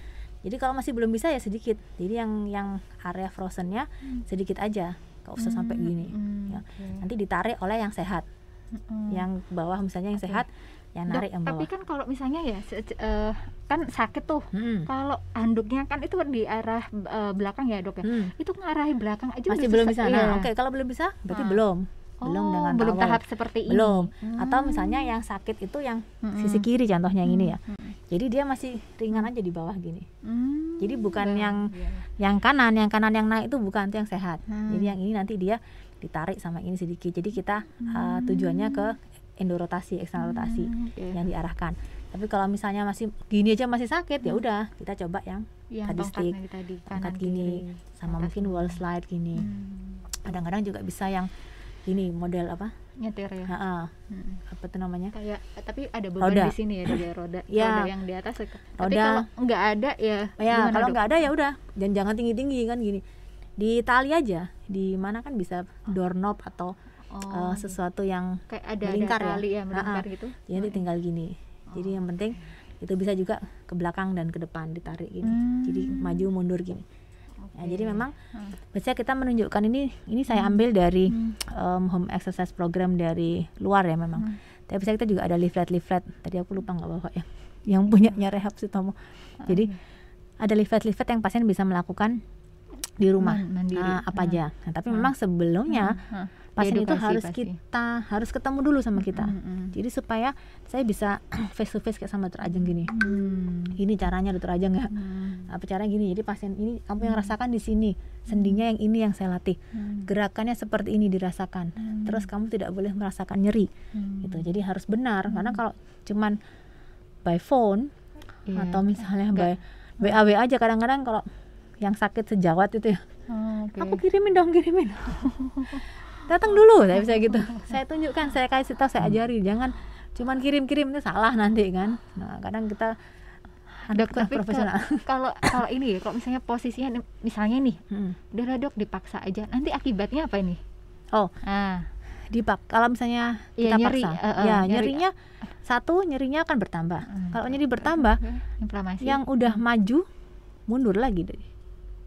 jadi kalau masih belum bisa ya sedikit jadi yang yang area frozennya Hmm. sedikit aja nggak usah sampai Hmm, gini hmm, ya. oke. nanti ditarik oleh yang sehat Mm-mm. yang bawah misalnya yang Oke. sehat yang Dok, narik yang tapi bawah kan kalau misalnya ya eh, kan sakit tuh Hmm. kalau handuknya kan itu di arah eh, belakang ya dok ya Hmm. itu ngarahin belakang aja masih belum bisa nah Iya. oke kalau belum bisa berarti Ah. belum belum Oh, dengan belum tahap seperti ini belum atau Hmm. misalnya yang sakit itu yang Mm-mm. sisi kiri contohnya yang ini ya Hmm. jadi dia masih ringan aja di bawah gini Hmm. Jadi bukan yang iya. yang kanan yang kanan yang naik itu bukan itu yang sehat Hmm. jadi yang ini nanti dia ditarik sama ini sedikit jadi kita uh, tujuannya ke endorotasi eksternal rotasi Hmm, oke. yang diarahkan. Tapi kalau misalnya masih gini aja masih sakit ya udah kita coba yang yang tadi stick tadi angkat gini. kiri, sama atas mungkin wall slide gini. Hmm, kadang-kadang juga bisa yang gini model apa? Nyetir ya? Ha-ha, Hmm. apa tuh namanya? Kayak tapi ada beban Roda. di sini ya ada roda. Ya. roda yang di atas. Tapi Roda. kalau nggak ada ya ya gimana, kalau nggak ada ya udah. Dan jangan tinggi-tinggi kan gini. Di tali aja di mana kan bisa doorknob atau oh, eh, sesuatu yang kayak ada melingkar ada ya. tali ya melingkar Ha-ha. gitu ya nanti tinggal gini jadi yang penting itu bisa juga ke belakang dan ke depan ditarik gini Hmm. jadi maju mundur gini Ya, Oke. jadi memang Hmm. biasanya kita menunjukkan ini ini saya ambil dari Hmm. um, home exercise program dari luar ya memang Hmm. tapi biasanya kita juga ada leaflet leaflet tadi aku lupa nggak bawa ya yang punyanya Rehab Sutomo jadi ada leaflet-leaflet yang pasien bisa melakukan di rumah Man- mandiri. Nah, apa Hmm. aja nah tapi Hmm. memang sebelumnya Hmm. Pasien itu harus pasti. kita harus ketemu dulu sama kita Hmm, hmm. jadi supaya saya bisa face to face kayak sama dokter Ajeng gini Hmm. ini caranya dokter Ajeng ya Hmm. apa caranya gini jadi pasien ini kamu yang rasakan di sini sendinya yang ini yang saya latih Hmm. gerakannya seperti ini dirasakan Hmm. terus kamu tidak boleh merasakan nyeri Hmm. gitu jadi harus benar karena kalau cuman by phone Iya. atau misalnya by WA WA aja kadang-kadang kalau yang sakit sejawat itu ya Oh, oke. aku kirimin dong kirimin datang dulu saya bisa gitu. saya tunjukkan saya kasih tahu saya ajari jangan cuman kirim-kirim itu salah nanti kan. Nah kadang kita Dok, kurang tapi profesional. ka- kalau kalau ini ya kalau misalnya posisinya misalnya nih Hmm. udah dok dipaksa aja. Nanti akibatnya apa ini? Oh. Ah. Dipak kalau misalnya Iya, kita nyeri, paksa. eh, eh, ya nyeri. nyerinya satu nyerinya akan bertambah. Hmm. kalau nyeri bertambah inflamasi. yang udah maju mundur lagi deh.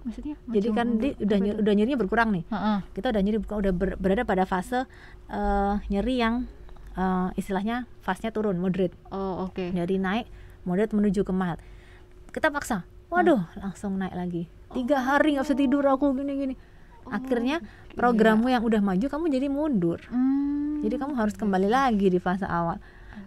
Maksudnya jadi kan dia udah nyeri, udah nyerinya berkurang nih. Heeh. kita udah nyeri udah ber- berada pada fase eh, nyeri yang eh, istilahnya fase-nya turun moderate. Oh oke. Dari naik moderate menuju ke mild. Kita paksa waduh langsung naik lagi. Tiga hari nggak bisa tidur aku gini gini. Akhirnya programmu yang udah maju kamu jadi mundur. Hmm, jadi kamu harus kembali lagi di fase awal.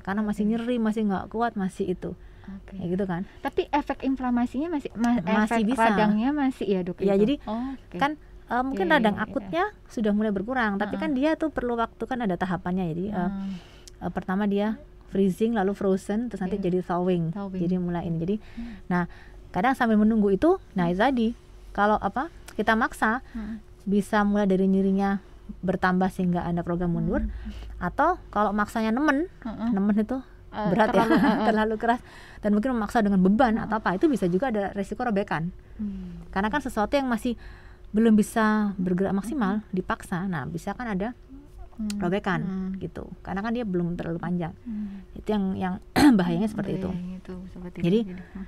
Karena masih nyeri masih nggak kuat masih itu oke. ya gitu kan tapi efek inflamasinya masih ma- Masih efek bisa. radangnya masih ya dok Ya, itu? jadi Oh, oke. kan eh, mungkin Iya, radang iya. akutnya sudah mulai berkurang tapi kan dia tuh perlu waktu kan ada tahapannya jadi eh, Hmm. eh, pertama dia freezing lalu frozen terus nanti Iya. jadi thawing. Thawing. jadi mulai ini jadi nah kadang sambil menunggu itu nah itu tadi kalau apa kita maksa Hmm. bisa mulai dari nyerinya bertambah sehingga ada program mundur atau kalau maksanya nemen Heeh. nemen itu Eh, berat terlalu, ya eh. terlalu keras dan mungkin memaksa dengan beban atau apa itu bisa juga ada resiko robekan Hmm. karena kan sesuatu yang masih belum bisa bergerak maksimal dipaksa nah bisa kan ada Hmm. robekan Hmm. gitu karena kan dia belum terlalu panjang Hmm. itu yang yang bahayanya seperti itu Bahayanya itu, seperti Jadi, itu. Hmm.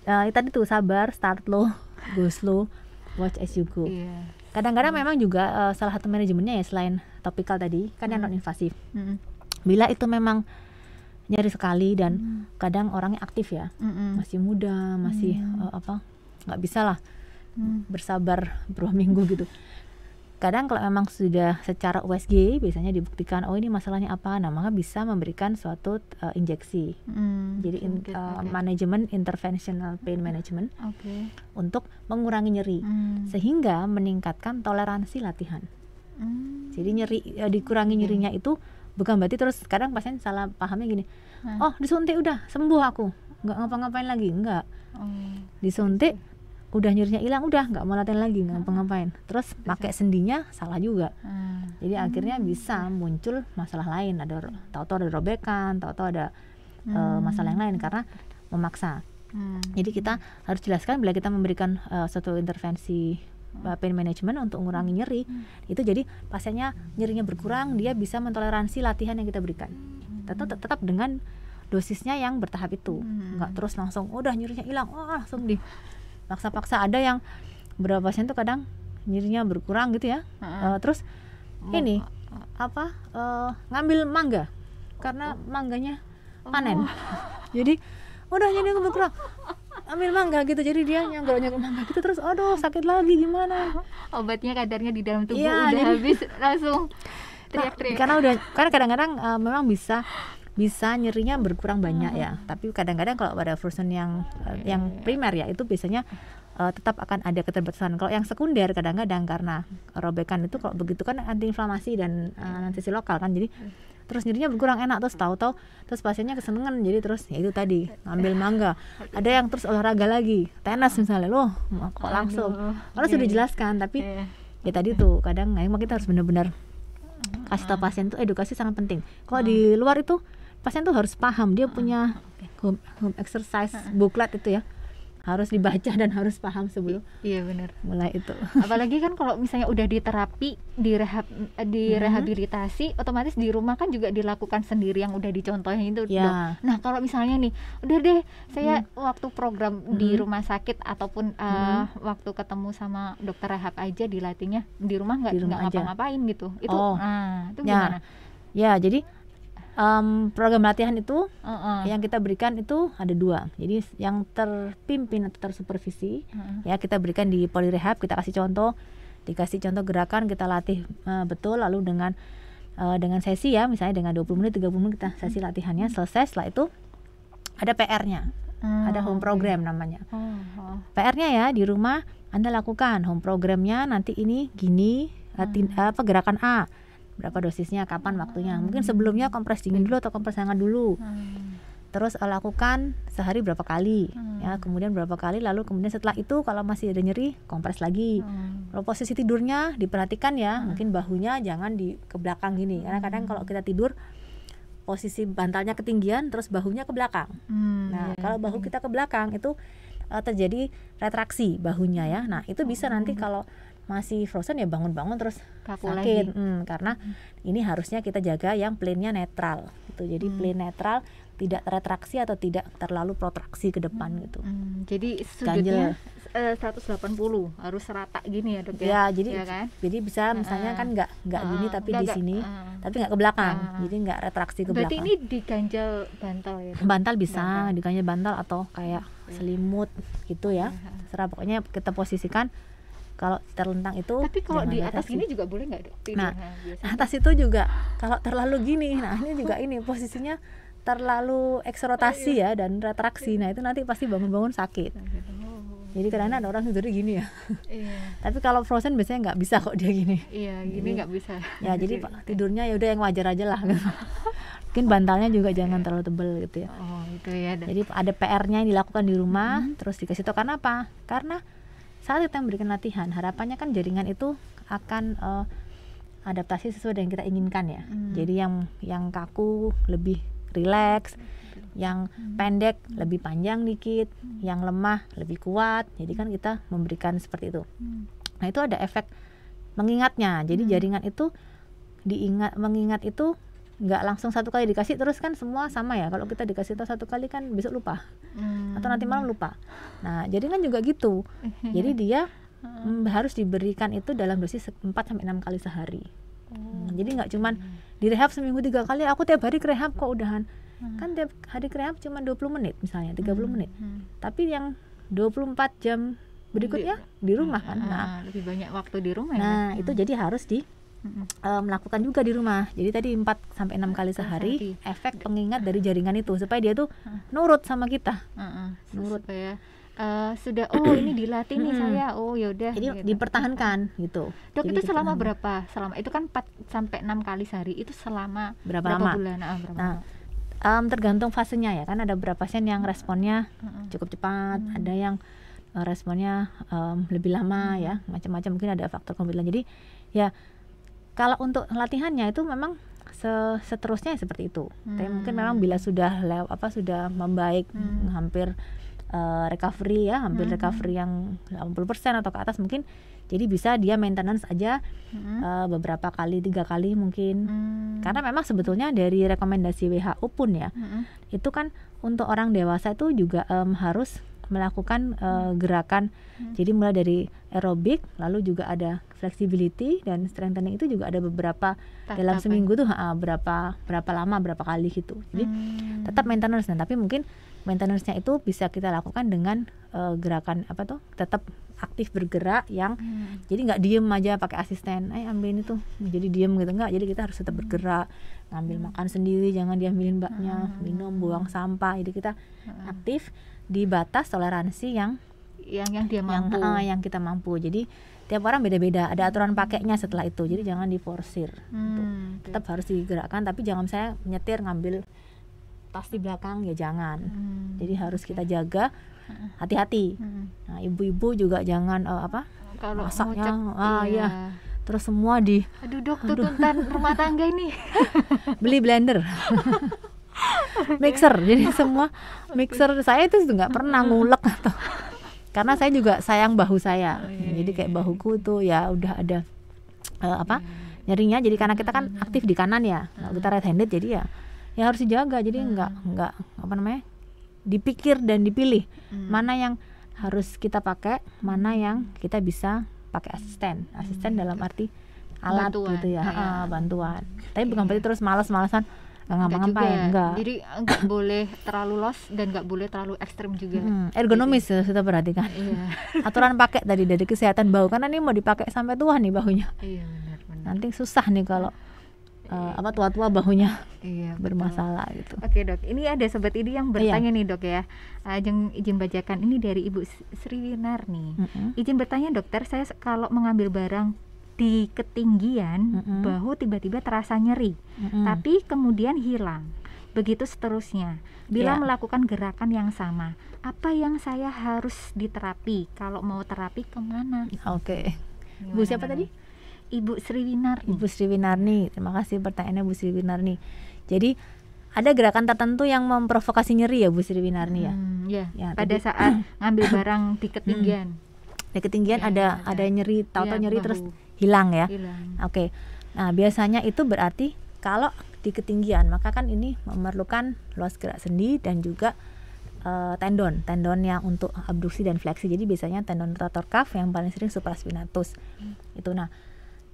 Eh, tadi tuh sabar start low go slow watch as you go Iya. kadang-kadang memang juga eh, salah satu manajemennya ya selain topikal tadi kan yang Hmm. non invasif Mm-mm. bila itu memang nyari sekali dan Hmm. kadang orangnya aktif ya Mm-mm. masih muda masih Hmm. eh, apa nggak bisa lah Hmm. bersabar beberapa minggu gitu kadang kalau memang sudah secara USG biasanya dibuktikan oh ini masalahnya apa nah maka bisa memberikan suatu eh, injeksi Hmm. jadi in- Oke, eh, oke. manajemen interventional pain management Oke. untuk mengurangi nyeri Hmm. sehingga meningkatkan toleransi latihan Hmm. jadi nyeri eh, dikurangi Oke. nyerinya itu bukan berarti terus kadang pasien salah pahamnya gini Hah. oh disuntik udah sembuh aku nggak ngapa-ngapain lagi enggak Oh. disuntik udah nyerinya hilang udah nggak mau latihan lagi nggak ngapa-ngapain terus pakai sendinya salah juga Ah. jadi akhirnya bisa muncul masalah lain ada tahu-tahu ada robekan tahu-tahu ada eh, Hmm. masalah yang lain karena memaksa Hmm. jadi kita harus jelaskan bila kita memberikan eh, suatu intervensi pain management untuk mengurangi nyeri. Itu jadi pasiennya nyerinya berkurang dia bisa mentoleransi latihan yang kita berikan. Tetap tetap dengan dosisnya yang bertahap itu. Hmm. nggak terus langsung udah nyerinya hilang oh langsung di paksa-paksa ada yang beberapa pasien tuh kadang nyerinya berkurang gitu ya. Heeh. Eh, terus Mau- ini apa eh, ngambil mangga karena mangganya panen. Jadi udah nyeri berkurang ambil mangga gitu jadi dia nyanggur nyanggur mangga gitu terus aduh sakit lagi gimana? Obatnya kadarnya di dalam tubuh Iya, udah jadi- habis langsung Nah, teriak-teriak. karena udah karena kadang-kadang eh, memang bisa bisa nyerinya berkurang banyak ya. Tapi kadang-kadang kalau pada version yang eh, yang primer ya itu biasanya eh, tetap akan ada keterbatasan. Kalau yang sekunder kadang-kadang karena robekan itu kalau begitu kan antiinflamasi dan eh, anestesi lokal kan jadi terus nyerinya berkurang enak terus tahu-tahu terus pasiennya kesenengan jadi terus ya itu tadi ngambil mangga. Ada yang terus olahraga lagi tenis misalnya loh kok langsung. kalau iya, sudah iya. dijelaskan tapi Iya. ya tadi tuh kadang emang kita harus benar-benar kasih tahu pasien tuh edukasi sangat penting. Kalau di luar itu pasien tuh harus paham dia punya home, home exercise booklet itu ya harus dibaca dan harus paham sebelum iya benar mulai itu apalagi kan kalau misalnya udah di terapi di rehab di rehabilitasi otomatis di rumah kan juga dilakukan sendiri yang udah dicontohin itu Ya. dok. nah kalau misalnya nih udah deh saya waktu program di Mhm. rumah sakit ataupun uh, waktu ketemu sama dokter rehab aja dilatihnya di rumah nggak nggak ngapa-ngapain gitu itu Oh. nah itu Ya. gimana ya jadi em, program latihan itu Heeh. yang kita berikan itu ada dua jadi yang terpimpin atau tersupervisi Heeh. ya kita berikan di polirehab kita kasih contoh dikasih contoh gerakan kita latih eh, betul lalu dengan eh, dengan sesi ya misalnya dengan 20 menit 30 menit kita sesi latihannya selesai setelah itu ada PR-nya Hmm, ada home program namanya Oh, oh. PR-nya ya di rumah Anda lakukan home programnya nanti ini gini tin- apa gerakan A berapa dosisnya kapan waktunya. Mungkin sebelumnya kompres dingin dulu atau kompres hangat dulu. Hmm. terus lakukan sehari berapa kali Hmm. ya. Kemudian berapa kali lalu kemudian setelah itu kalau masih ada nyeri kompres lagi. Hmm. kalau posisi tidurnya diperhatikan ya mungkin bahunya jangan di ke belakang gini. Karena kadang kalau kita tidur posisi bantalnya ketinggian terus bahunya ke belakang. Hmm, nah iya. kalau bahu kita ke belakang itu eh, terjadi retraksi bahunya ya. Nah itu bisa nanti kalau masih frozen ya bangun-bangun terus Kaku sakit lagi. Hmm, karena ini harusnya kita jaga yang plane-nya netral gitu jadi Hmm. plane netral tidak retraksi atau tidak terlalu protraksi ke depan gitu Hmm, jadi sudutnya eh, 180 harus rata gini ya dok ya? ya jadi Iya kan? jadi bisa misalnya Heeh. kan nggak nggak gini Heeh, tapi nggak, di sini heeh. tapi nggak ke belakang Heeh. jadi nggak retraksi ke Berarti belakang ini diganjal bantal ya? Dok? bantal bisa Bantal. diganjel bantal atau kayak selimut gitu ya serah pokoknya kita posisikan kalau terlentang itu Tapi kalau di atas gini juga boleh nggak dok? Tidur, Nah, biasanya. atas itu juga kalau terlalu gini. Nah ini juga ini posisinya terlalu eksorotasi ya dan retraksi. Nah itu nanti pasti bangun-bangun sakit. Oh, jadi kadang ada orang tidurnya gini ya. Iya, tapi kalau frozen biasanya nggak bisa kok dia gini. Iya gini nggak bisa. ya jadi pak tidurnya ya udah yang wajar aja lah. Gitu. mungkin bantalnya juga jangan terlalu tebel gitu ya. Oh itu ya jadi ada PR-nya yang dilakukan di rumah Mm-hmm. terus dikasih tahu karena apa? Karena saat kita memberikan latihan harapannya kan jaringan itu akan eh, adaptasi sesuai dengan yang kita inginkan ya Mm. jadi yang yang kaku lebih rileks yang Mm. pendek lebih panjang dikit yang lemah lebih kuat jadi kan kita memberikan seperti itu Hmm. Nah itu ada efek mengingatnya. Jadi Hmm. jaringan itu diingat mengingat itu nggak langsung satu kali dikasih terus kan semua sama ya. Kalau kita dikasih tahu satu kali kan besok lupa Hmm. atau nanti malam lupa. Nah jaringan juga gitu. Jadi dia mm, harus diberikan itu dalam dosis 4 sampai enam kali sehari. Hmm, jadi nggak cuman direhab seminggu tiga kali. Aku tiap hari ke rehab kok udahan. Kan tiap hari ke rehab cuma 20 menit misalnya 30 menit. Hmm. Tapi yang 24 jam berikutnya di rumah kan. Nah, Ah, lebih banyak waktu di rumah ya. Nah, Dok? itu jadi harus di Hmm. eh, melakukan juga di rumah. Jadi tadi 4 sampai 6 kali sehari efek pengingat dari jaringan itu supaya dia tuh nurut sama kita. Heeh, Nurut. supaya eh, sudah oh ini dilatih nih saya oh yaudah Jadi gitu. dipertahankan gitu. dok Jadi itu selama berapa selama itu kan 4 sampai 6 kali sehari itu selama Berapa lama? bulan ah, berapa Nah, lama? Em, tergantung fasenya ya kan ada beberapa pasien yang responnya cukup cepat, Hmm. ada yang eh, responnya em, lebih lama Hmm. ya, macam-macam mungkin ada faktor kombinan. Jadi ya kalau untuk latihannya itu memang se- seterusnya ya seperti itu. Tapi mungkin Hmm. memang bila sudah lew apa sudah membaik Hmm. hampir eh, recovery ya, hampir Hmm. recovery yang 80% atau ke atas mungkin jadi bisa dia maintenance aja Mm-mm. eh, beberapa kali, tiga kali mungkin. Hmm. Karena memang sebetulnya dari rekomendasi WHO pun ya, Mm-mm. itu kan untuk orang dewasa itu juga em, harus melakukan eh, gerakan. Hmm. jadi mulai dari aerobik lalu juga ada flexibility dan strengthening itu juga ada beberapa dalam Tahapan. seminggu tuh ha, berapa berapa lama berapa kali gitu. Jadi Hmm. tetap maintenance. Nah, tapi mungkin maintenance-nya itu bisa kita lakukan dengan eh, gerakan apa tuh tetap aktif bergerak yang Hmm. jadi nggak diem aja pakai asisten eh ambil ini tuh jadi diem gitu nggak. Jadi kita harus tetap bergerak ngambil makan sendiri jangan diambilin mbaknya minum buang sampah. Jadi kita aktif di batas toleransi yang yang yang dia yang mampu. eh, yang kita mampu. Jadi tiap orang beda-beda. Ada aturan pakainya setelah itu. Jadi jangan diforsir. Gitu. Hmm, oke. tetap harus digerakkan. Tapi jangan saya nyetir ngambil tas di belakang ya jangan. Hmm, jadi harus kita jaga hati-hati. Hmm. nah ibu-ibu juga jangan eh, apa kalau Masaknya, ah, iya. iya. terus semua di aduh dok tuntutan rumah tangga ini. Beli blender mixer. Jadi semua mixer saya itu nggak pernah ngulek atau karena saya juga sayang bahu saya. Oh, iya, jadi iya, kayak bahuku tuh ya udah ada eh, apa nyerinya jadi karena kita kan aktif di kanan ya. Nah, kita right handed jadi ya ya harus dijaga. Jadi nggak nggak apa namanya dipikir dan dipilih Hmm. mana yang harus kita pakai mana yang kita bisa pakai asisten. Asisten dalam arti alat Bantuan, gitu ya. Iya. Ah, bantuan. Tapi bukan berarti terus malas-malasan nggak ngapa-ngapain enggak jadi nggak boleh terlalu los dan nggak boleh terlalu ekstrim juga. Hmm, ergonomis ya, kita perhatikan. Iya. Aturan pakai tadi dari kesehatan bahu karena ini mau dipakai sampai tua nih bahunya. Iya benar benar. Nanti susah nih kalau eh, apa tua-tua bahunya iya betul. bermasalah gitu. Oke dok, ini ada sobat ini yang Iya. bertanya nih dok ya. Ajeng izin bacakan ini dari Ibu Sri Winarni. Mm-mm. Izin bertanya dokter, saya kalau mengambil barang di ketinggian Mm-mm. bahu tiba-tiba terasa nyeri, Mm-mm. tapi kemudian hilang. Begitu seterusnya. Bila Iya. melakukan gerakan yang sama, apa yang saya harus diterapi? Kalau mau terapi ke mana? oke Bu Gimana, siapa tadi? Ibu Sri Winarni. Ibu Sri Winarni terima kasih pertanyaannya Bu Sri Winarni jadi ada gerakan tertentu yang memprovokasi nyeri ya Bu Sri Winarni ya Hmm, ya. Ya, Pada tadi- saat ngambil barang di ketinggian. di ketinggian Ya, ada ada. ada nyeri tahu-tahu Iya, nyeri bahu. terus hilang ya. Hilang. Oke, nah biasanya itu berarti kalau di ketinggian maka kan ini memerlukan luas gerak sendi dan juga eh, tendon, tendon yang untuk abduksi dan fleksi. Jadi biasanya tendon rotator cuff yang paling sering supraspinatus. Itu. Nah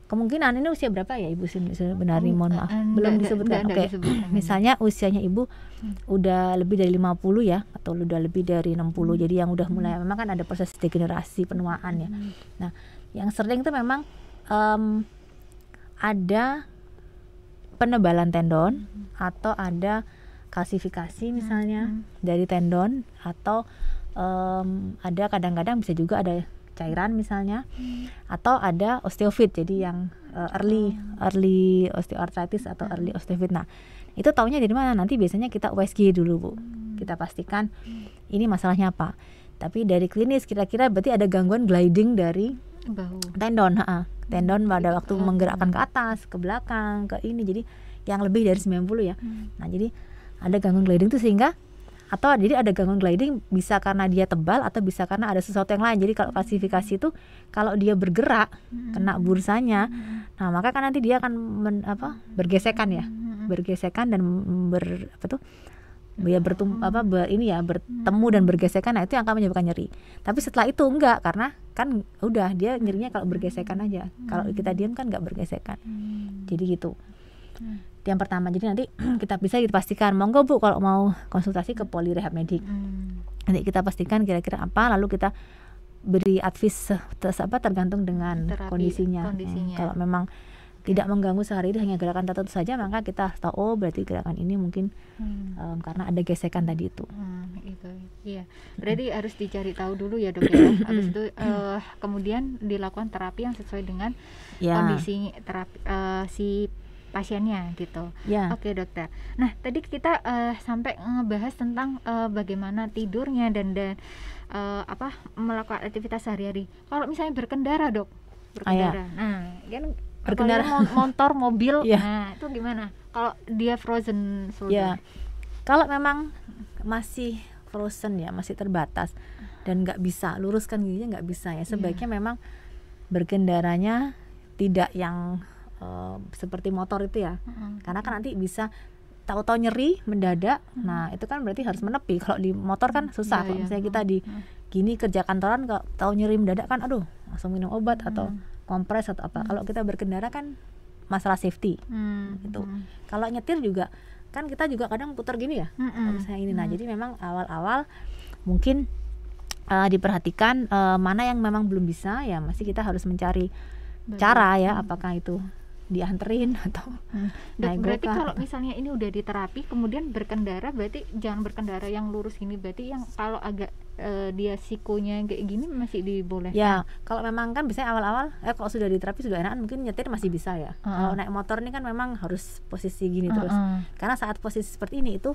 kemungkinan ini usia berapa ya ibu sebenarnya? Mohon maaf. Eh, belum disebutkan. Oke, disebutkan. misalnya usianya ibu udah lebih dari 50 ya atau udah lebih dari 60 jadi yang udah mulai memang kan ada proses degenerasi penuaan ya. Nah yang sering itu memang em, ada penebalan tendon atau ada kalsifikasi misalnya dari tendon atau em, ada kadang-kadang bisa juga ada cairan misalnya atau ada osteofit jadi yang eh, early early osteoarthritis atau early osteofit. Nah itu taunya dari mana? Nanti biasanya kita USG dulu bu. Kita pastikan ini masalahnya apa. Tapi dari klinis kira-kira berarti ada gangguan gliding dari bahu. Tendon ha tendon pada waktu menggerakkan ke atas ke belakang ke ini. Jadi yang lebih dari 90 ya. Nah jadi ada gangguan gliding itu sehingga atau jadi ada gangguan gliding bisa karena dia tebal atau bisa karena ada sesuatu yang lain. Jadi kalau klasifikasi itu kalau dia bergerak kena bursanya nah maka kan nanti dia akan men- apa bergesekan ya. Bergesekan dan ber apa tuh ya bertum apa ber- ini ya bertemu dan bergesekan nah itu yang akan menyebabkan nyeri. Tapi setelah itu enggak karena kan udah dia nyerinya kalau bergesekan aja. Kalau kita diam kan nggak bergesekan. Jadi gitu. Itu yang pertama jadi nanti kita bisa dipastikan monggo bu kalau mau konsultasi ke poli rehab medik. Hmm. nanti kita pastikan kira-kira apa lalu kita beri advice eh, tes- apa tergantung dengan Terapi, kondisinya. kondisinya. Hmm, kalau memang tidak mengganggu sehari itu hanya gerakan tertentu saja maka kita tahu oh berarti gerakan ini mungkin Hmm. em, karena ada gesekan tadi itu. Hmm, itu iya. Berarti harus dicari tahu dulu ya dok ya. Habis itu eh, kemudian dilakukan terapi yang sesuai dengan ya. kondisi terapi eh, si pasiennya gitu. Ya. Oke dokter. Nah tadi kita eh, sampai ngebahas tentang eh, bagaimana tidurnya dan dan eh, apa melakukan aktivitas sehari-hari. Kalau misalnya berkendara dok berkendara. Nah kan Ah, Berkendara. motor mobil. Iya. nah itu gimana? Kalau dia frozen ya shoulder kalau memang masih frozen ya masih terbatas dan nggak bisa luruskan giginya nggak bisa ya sebaiknya memang berkendaranya tidak yang eh, seperti motor itu ya. Mm-mm. karena kan nanti bisa tahu-tahu nyeri mendadak. Nah itu kan berarti harus menepi. Kalau di motor kan susah. Iya, kalau iya. misalnya kita di gini kerja kantoran kalau tahu nyeri mendadak kan aduh langsung minum obat atau kompres atau apa. Kalau kita berkendara kan masalah safety. Hmm, Gitu. hmm. kalau nyetir juga kan kita juga kadang putar gini ya? Kalau misalnya ini. Nah jadi memang awal-awal mungkin eh, diperhatikan eh, mana yang memang belum bisa ya masih kita harus mencari Baik. cara ya apakah itu dianterin atau Hmm. Naik berarti kalau misalnya ini udah diterapi kemudian berkendara berarti jangan berkendara yang lurus ini. Berarti yang kalau agak eh, dia sikonya kayak gini masih dibolehkan Ya, kalau memang kan biasanya awal-awal, eh kalau sudah di terapi sudah enakan mungkin nyetir masih bisa ya. Heeh. Kalau naik motor ini kan memang harus posisi gini terus. Heeh. Karena saat posisi seperti ini itu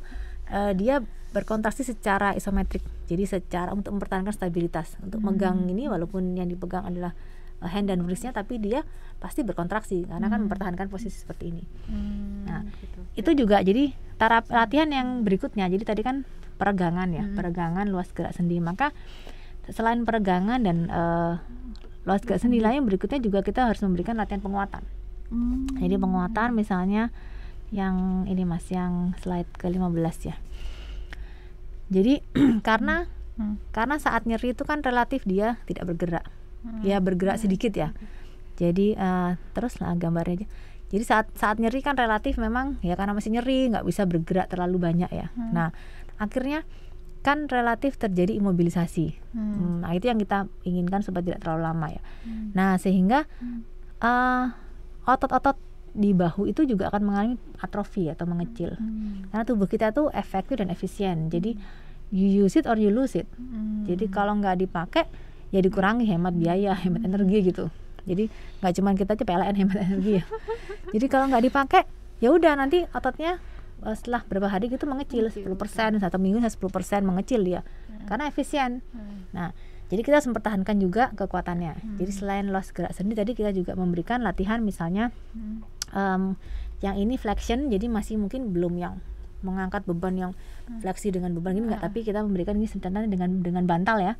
eh, dia berkontraksi secara isometrik. Jadi secara untuk mempertahankan stabilitas, untuk Hmm. megang ini walaupun yang dipegang adalah eh, hand dan wristnya, tapi dia pasti berkontraksi karena kan Hmm. mempertahankan posisi seperti ini. Hmm, Nah, gitu. Itu juga jadi taraf latihan yang berikutnya. Jadi tadi kan peregangan ya, Hmm. peregangan luas gerak sendi. Maka selain peregangan dan eh, luas gerak sendi lain berikutnya juga kita harus memberikan latihan penguatan. Hmm. Jadi penguatan misalnya yang ini Mas yang slide ke-15 ya. Jadi karena Hmm. karena saat nyeri itu kan relatif dia tidak bergerak. Hmm. Ya bergerak sedikit ya. Jadi eh, terus lah gambarnya aja. Jadi saat saat nyeri kan relatif memang ya karena masih nyeri nggak bisa bergerak terlalu banyak ya. Hmm. Nah akhirnya kan relatif terjadi imobilisasi. Hmm. Hmm, Nah itu yang kita inginkan supaya tidak terlalu lama ya. Hmm. Nah sehingga Hmm. eh, otot-otot di bahu itu juga akan mengalami atrofi atau mengecil. Hmm. Karena tubuh kita tuh efektif dan efisien. Jadi you use it or you lose it. Hmm. Jadi kalau nggak dipakai ya dikurangi hemat biaya, hemat energi gitu. Jadi nggak cuman kita aja PLN hemat energi ya. Jadi kalau nggak dipakai ya udah nanti ototnya setelah berapa hari gitu mengecil Mengecil, 10% satu minggu 10% mengecil dia karena efisien. Hmm. Nah, jadi kita harus mempertahankan juga kekuatannya. Jadi selain loss gerak sendi tadi kita juga memberikan latihan misalnya Hmm. em, yang ini flexion jadi masih mungkin belum yang mengangkat beban yang fleksi dengan beban ini enggak tapi kita memberikan ini sebenarnya dengan dengan bantal ya.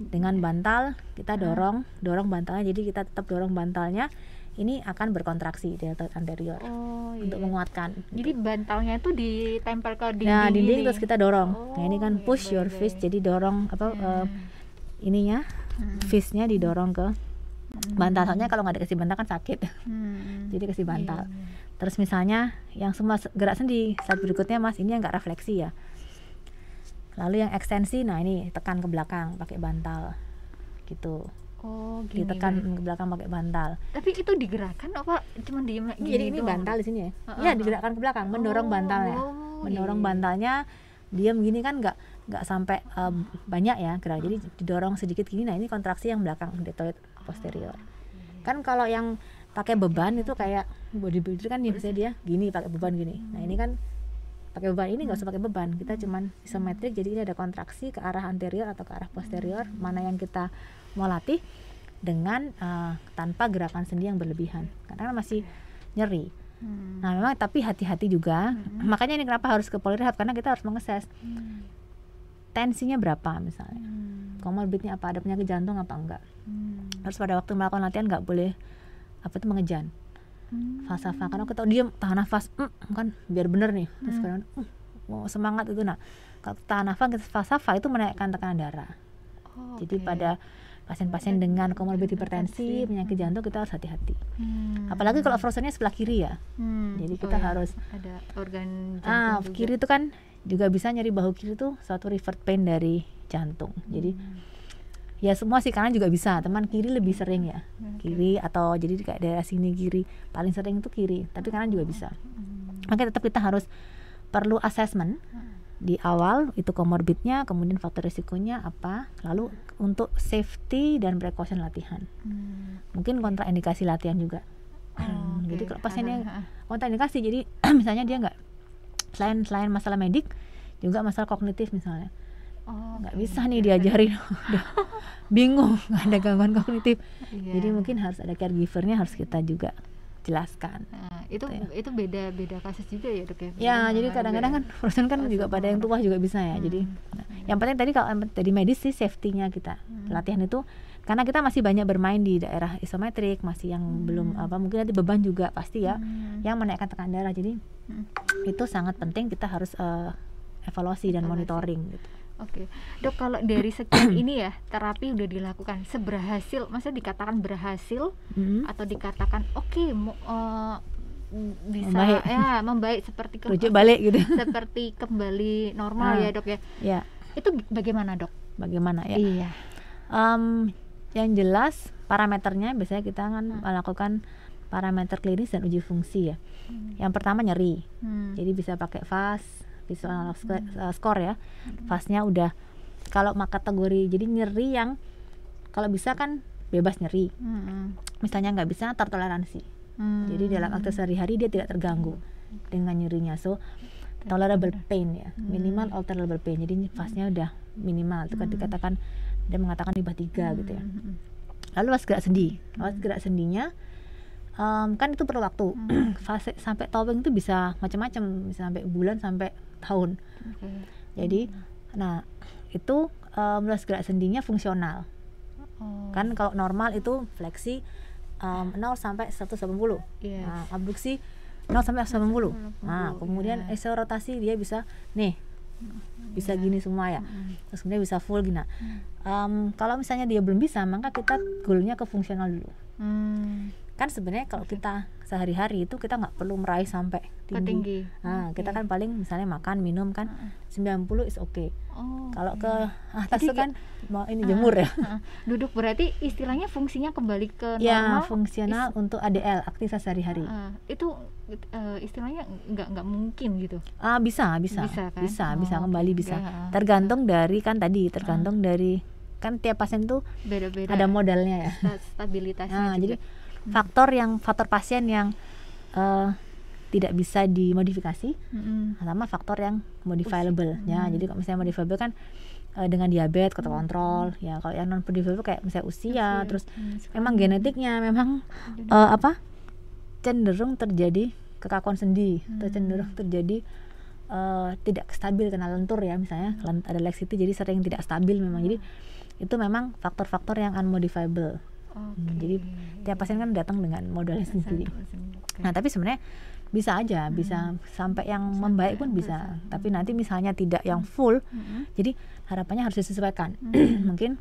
Dengan bantal kita dorong dorong bantalnya jadi kita tetap dorong bantalnya ini akan berkontraksi deltoid anterior Oh, untuk iya. menguatkan Jadi bantalnya itu ditempel ke dinding. nah dinding gini. terus kita dorong nah ini Oh, kan iya, push your baik, fist jadi dorong apa eh, ininya Hmm. fistnya didorong ke bantal soalnya kalau nggak dikasih bantal kan sakit Hmm. jadi kasih bantal Iya, iya. Terus misalnya yang semua se- gerak sendi saat berikutnya mas ini yang nggak refleksi ya. Lalu yang ekstensi, nah ini tekan ke belakang pakai bantal, gitu. Oh, gini. Ditekan baik. ke belakang pakai bantal. Tapi itu digerakkan apa cuma diem Ini jadi ini doang? bantal di sini ya. Heeh, Iya heeh. digerakkan ke belakang, mendorong Oh, bantalnya, oh, mendorong iya, iya. bantalnya. Diam gini kan nggak nggak sampai eh, banyak ya gerak. Jadi didorong sedikit gini. Nah ini kontraksi yang belakang deltoid posterior. Kan kalau yang pakai beban itu kayak bodybuilder kan ya biasanya dia gini pakai beban gini. Nah ini kan pakai beban ini nggak usah pakai beban kita cuman isometrik jadi ini ada kontraksi ke arah anterior atau ke arah posterior mana yang kita mau latih dengan eh, tanpa gerakan sendi yang berlebihan karena masih nyeri Hmm. nah memang tapi hati-hati juga makanya ini kenapa harus ke polyrehab karena kita harus mengeses Hmm. tensinya berapa misalnya Hmm. komorbidnya apa ada penyakit jantung apa enggak Hmm. harus pada waktu melakukan latihan nggak boleh apa itu mengejan Hmm. falsafah karena kita diam tahan nafas mm, kan biar bener nih terus Hmm. kadang "Mm, mau semangat itu nah kalau tahan nafas kita falsafah itu menaikkan tekanan darah Oh, jadi oke. pada pasien-pasien dengan komorbid hipertensi penyakit jantung kita harus hati-hati Hmm. apalagi kalau frozennya sebelah kiri ya Hmm. jadi Oh, kita ya. harus ada organ jantung ah juga. kiri itu kan juga bisa nyeri bahu kiri tuh suatu revert pain dari jantung jadi Hmm. ya semua sih kanan juga bisa teman kiri lebih sering ya kiri atau jadi kayak daerah sini kiri paling sering itu kiri tapi kanan juga bisa Hmm. makanya tetap kita harus perlu assessment di awal itu komorbidnya kemudian faktor risikonya apa lalu untuk safety dan precaution latihan Hmm. mungkin kontraindikasi latihan juga Oh, oke. jadi kalau pasiennya kontraindikasi jadi misalnya dia nggak selain selain masalah medik juga masalah kognitif misalnya Oh, nggak oke. bisa nih diajarin Udah bingung nggak ada gangguan kognitif Iya. jadi mungkin harus ada caregivernya harus kita juga jelaskan Nah, itu Gitu itu beda beda kasus juga ya dok ya ya jadi kadang-kadang kan frozen kan juga pada yang tua juga bisa ya jadi Hmm. nah, yang penting tadi kalau tadi medis sih safety-nya kita Hmm. latihan itu karena kita masih banyak bermain di daerah isometrik masih yang belum apa mungkin nanti beban juga pasti ya Hmm. yang menaikkan tekanan darah jadi Hmm. itu sangat penting kita harus eh, evaluasi dan Evaluasi. monitoring gitu. Oke, dok kalau dari sekian ini ya terapi udah dilakukan seberhasil, maksudnya dikatakan berhasil Mhm. atau dikatakan oke mo- eh, bisa Membaik. ya membaik seperti ke- rujuk balik gitu seperti kembali normal Ah. ya dok ya. ya Itu bagaimana dok? bagaimana ya Iya. Em, yang jelas parameternya biasanya kita kan Hmm. melakukan parameter klinis dan uji fungsi ya yang pertama nyeri Hmm. jadi bisa pakai fast visual analog sc- eh, score ya. Fastnya udah kalau mak kategori jadi nyeri yang kalau bisa kan bebas nyeri. Misalnya nggak bisa tertoleransi Hmm. jadi dalam aktivitas sehari-hari dia tidak terganggu dengan nyerinya. So tolerable pain ya. Minimal all tolerable pain. Jadi fasenya udah minimal. Itu kan dikatakan dia mengatakan di bawah tiga gitu ya. Lalu pas gerak sendi. Pas gerak sendinya em, kan itu perlu waktu. Fase sampai towing itu bisa macam-macam. Bisa sampai bulan sampai tahun Oke. jadi nah itu em, luas gerak sendinya fungsional Oh, kan kalau normal itu fleksi em, 0 sampai 180 yes. nah, abduksi 0 sampai 180 nah 180, kemudian ya. iso rotasi dia bisa nih bisa gini semua ya Mm-mm. terus kemudian bisa full gini Nah, em, kalau misalnya dia belum bisa maka kita goalnya ke fungsional dulu Hmm. Kan sebenarnya kalau kita sehari-hari itu kita nggak perlu meraih sampai tinggi, tinggi. Nah, kita Oke. kan paling misalnya makan minum kan 90 is oke Oh, kalau ke atas Jadi tuh kan mau ini jemur ya. Heeh. duduk berarti istilahnya fungsinya kembali ke ya normal fungsional untuk ADL aktivitas sehari-hari. Ah, itu eh, istilahnya nggak nggak mungkin gitu? Ah bisa bisa. Bisa kan? bisa bisa Oh, kembali oke. bisa Ya. tergantung dari kan tadi tergantung dari kan tiap pasien tuh beda-beda. ada modalnya ya. Sta- stabilitasnya Nah, juga. jadi faktor yang faktor pasien yang eh, tidak bisa dimodifikasi Mm-mm. sama faktor yang modifiable. Ya jadi kalau misalnya modifiable kan eh, dengan diabetes kota kontrol. Ya kalau yang non modifiable kayak misalnya usia, terus Hmm, memang genetiknya memang eh, apa cenderung terjadi kekakuan sendi atau cenderung terjadi eh, tidak stabil karena lentur ya misalnya. Lent- ada laxity jadi sering tidak stabil memang. Jadi itu memang faktor-faktor yang unmodifiable Oke. Hmm, jadi tiap pasien kan datang dengan modalnya sendiri Oke. Nah, tapi sebenarnya bisa aja, bisa sampai yang membaik pun bisa. Tapi nanti misalnya tidak yang full, Mm-mm. jadi harapannya harus disesuaikan. Mungkin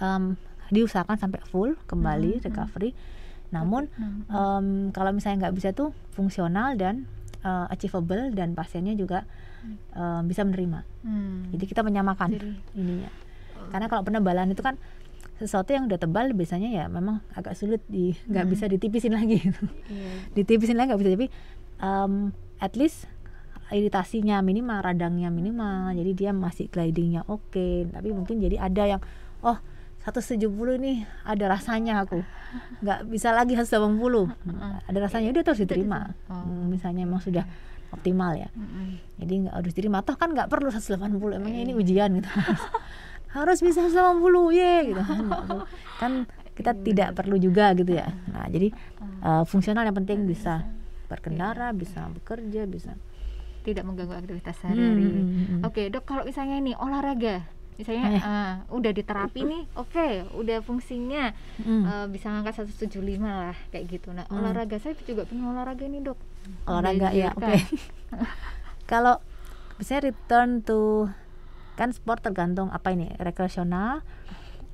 em, diusahakan sampai full kembali recovery. Namun em, kalau misalnya nggak bisa tuh fungsional dan eh, achievable dan pasiennya juga em, bisa menerima. Hmm. Jadi kita menyamakan Jadi- ininya. Karena kalau penebalan itu kan sesuatu yang udah tebal biasanya ya memang agak sulit di nggak bisa ditipisin lagi gitu. Iya. ditipisin lagi nggak bisa tapi um, at least iritasinya minimal radangnya minimal. Jadi dia masih glidingnya oke tapi mungkin jadi ada yang oh 170 nih ada rasanya aku. Nggak bisa lagi 180 ada rasanya udah terus diterima. Oh. Hmm, misalnya emang sudah optimal ya. Jadi nggak harus diterima. Toh kan nggak perlu 180 emangnya ini ujian gitu harus bisa 180 ye gitu kan perlu. kan kita tidak perlu juga gitu ya nah jadi uh, fungsional yang penting bisa berkendara bisa bekerja bisa tidak mengganggu aktivitas sehari-hari. Hmm, hmm, hmm. Oke, Dok, kalau misalnya ini olahraga, misalnya Eh. ah, udah diterapi nih, oke, udah fungsinya Hmm. eh, bisa ngangkat 175 lah kayak gitu. Nah, Hmm. olahraga saya juga pengen olahraga nih, Dok. olahraga ya oke Dianjurkan. kalau misalnya return to kan sport tergantung apa ini rekreasional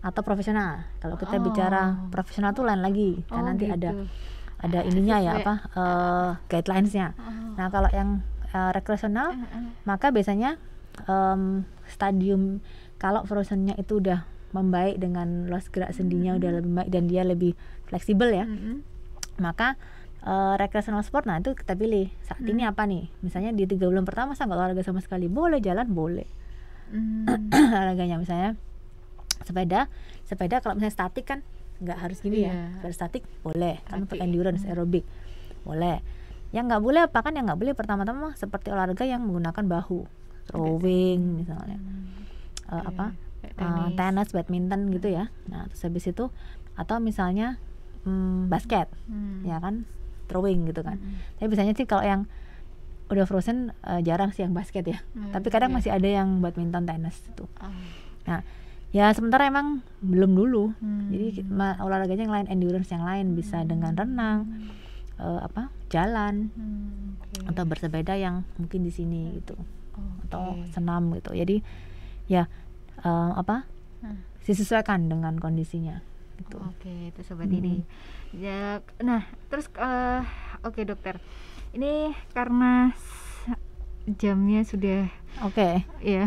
atau profesional kalau kita Oh. bicara profesional tuh lain lagi kan Oh, nanti gitu. ada ada ininya ya apa eh, guidelinesnya Oh. nah kalau yang eh, rekreasional ah. maka biasanya em, stadium kalau frozennya itu udah membaik dengan luas gerak sendinya udah lebih baik dan dia lebih fleksibel ya Mm-mm. maka eh, recreational sport nah itu kita pilih saat ini apa nih misalnya di tiga bulan pertama saya nggak olahraga sama sekali boleh jalan boleh Hmm. olahraganya misalnya sepeda sepeda kalau misalnya statik kan nggak harus gini Iya. ya sepeda statik boleh kan untuk endurance aerobik. Boleh. Yang nggak boleh apa kan? Yang nggak boleh pertama-tama seperti olahraga yang menggunakan bahu. Throwing misalnya. Eh, Oke. apa? eh, tenis. tenis badminton gitu ya. Nah terus habis itu atau misalnya hmm, basket. Hmm. ya kan? Throwing gitu kan. Hmm. tapi biasanya sih kalau yang udah frozen eh, jarang sih yang basket ya Hmm, tapi kadang iya. masih ada yang badminton tenis itu Oh. nah ya sementara emang belum dulu Hmm. jadi olahraganya yang lain endurance yang lain bisa dengan renang eh, apa jalan Hmm, oke. atau bersepeda yang mungkin di sini gitu atau Oke. senam gitu jadi ya eh, apa Hmm. disesuaikan dengan kondisinya gitu Oke, itu sobat Mm-mm. ini. Ya, nah, terus eh, oke dokter. Ini karena jamnya sudah oke ya.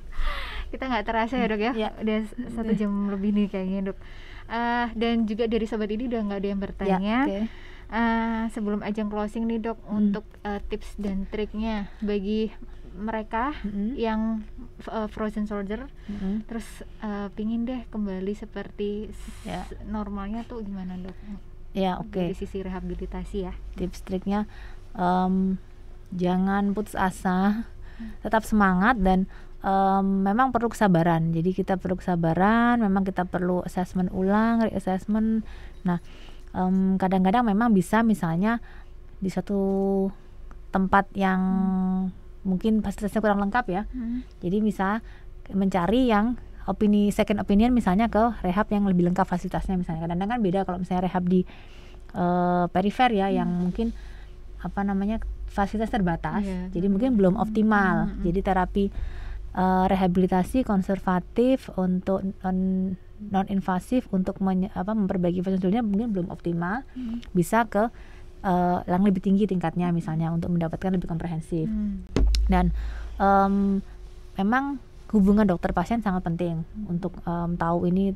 kita nggak terasa ya, Dok ya. Ya. Udah satu jam lebih nih kayaknya, Dok. Eh, dan juga dari sobat ini udah nggak ada yang ya bertanya. oke Eh, sebelum ajang closing nih, Dok, Hmm. untuk eh, tips dan triknya bagi mereka Mm-mm. yang uh, frozen soldier Mm-mm. terus uh, pingin deh kembali seperti Ya. normalnya tuh gimana dok? Ya oke. Dari sisi rehabilitasi ya. tips triknya em, jangan putus asa tetap semangat dan em, memang perlu kesabaran. Jadi kita perlu kesabaran memang kita perlu assessment ulang reassessment. Nah em, kadang-kadang memang bisa misalnya di satu tempat yang mungkin fasilitasnya kurang lengkap ya. Hmm. jadi bisa mencari yang opini second opinion misalnya ke rehab yang lebih lengkap fasilitasnya misalnya kadang-kadang kan beda kalau misalnya rehab di eh, perifer ya yang mungkin apa namanya fasilitas terbatas Iya. jadi mungkin belum optimal Mm-mm. jadi terapi eh, rehabilitasi konservatif untuk non invasif untuk menye- apa memperbaiki fasilitasnya mungkin belum optimal Hmm. bisa ke yang lebih tinggi tingkatnya misalnya untuk mendapatkan lebih komprehensif Hmm. dan em, memang hubungan dokter pasien sangat penting untuk em, tahu ini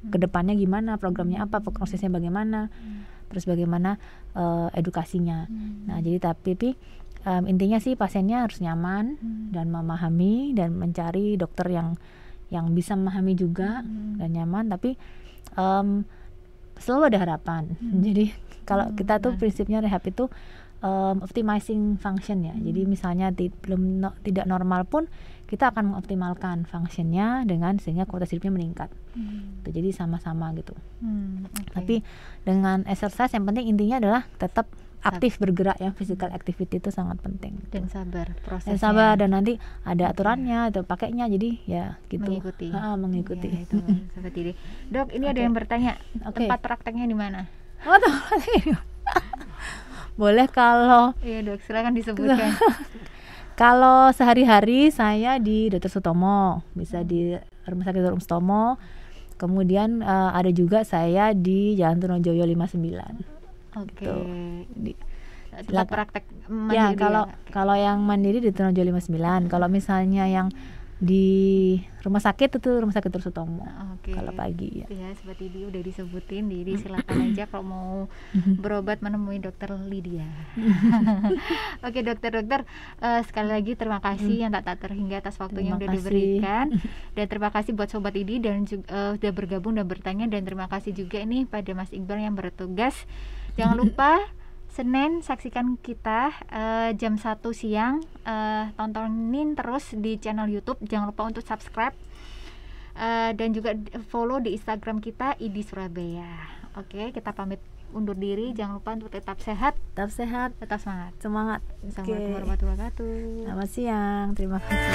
ke depannya gimana programnya apa prognosisnya bagaimana terus bagaimana eh, edukasinya Hmm. nah jadi tapi em, intinya sih pasiennya harus nyaman Hmm. dan memahami dan mencari dokter yang yang bisa memahami juga Hmm. dan nyaman tapi em, selalu ada harapan Hmm. jadi kalau Hmm, kita tuh prinsipnya rehab itu um, optimizing function ya jadi Hmm. misalnya ti- belum no- tidak normal pun kita akan mengoptimalkan functionnya dengan sehingga kualitas hidupnya meningkat Hmm. Tuh, jadi sama-sama gitu Hmm, oke. tapi dengan exercise yang penting intinya adalah tetap aktif bergerak ya physical activity itu sangat penting dan sabar prosesnya. dan sabar dan nanti ada aturannya atau pakainya jadi ya gitu mengikuti. Ha, mengikuti Ya, itu seperti ini. Dok, ini ada Oke. yang bertanya Oke. tempat prakteknya di mana? Oh, tempat boleh kalau Iya dok, silakan disebutkan. Kalau sehari-hari saya di Dr. Sutomo, bisa di Rumah Sakit Dr. Sutomo. Kemudian eh, ada juga saya di Jalan Trunojoyo 59. Oke. Gitu. Di- Tempat praktek ya, mandiri kalau ya? kalau yang mandiri di Trunojoyo 59. Kalau misalnya yang di rumah sakit itu Rumah Sakit. Sutomo. Oke. Kalau pagi ya. Ya, seperti ini udah disebutin, jadi silakan aja kalau mau berobat menemui dokter Lydia. Oke dokter-dokter, eh, sekali lagi terima kasih yang tak tak terhingga atas waktunya Hmm. Terima udah kasih. diberikan dan terima kasih buat sobat ini dan juga eh, udah bergabung dan bertanya dan terima kasih juga nih pada Mas Iqbal yang bertugas. Jangan lupa Senin saksikan kita eh, jam 1 siang eh, tontonin terus di channel YouTube. Jangan lupa untuk subscribe Eh, dan juga follow di Instagram kita ID Surabaya. Oke, kita pamit undur diri. Jangan lupa untuk tetap sehat, Tetap sehat, tetap semangat. semangat. Assalamualaikum Oke. warahmatullahi wabarakatuh. Selamat siang, terima kasih.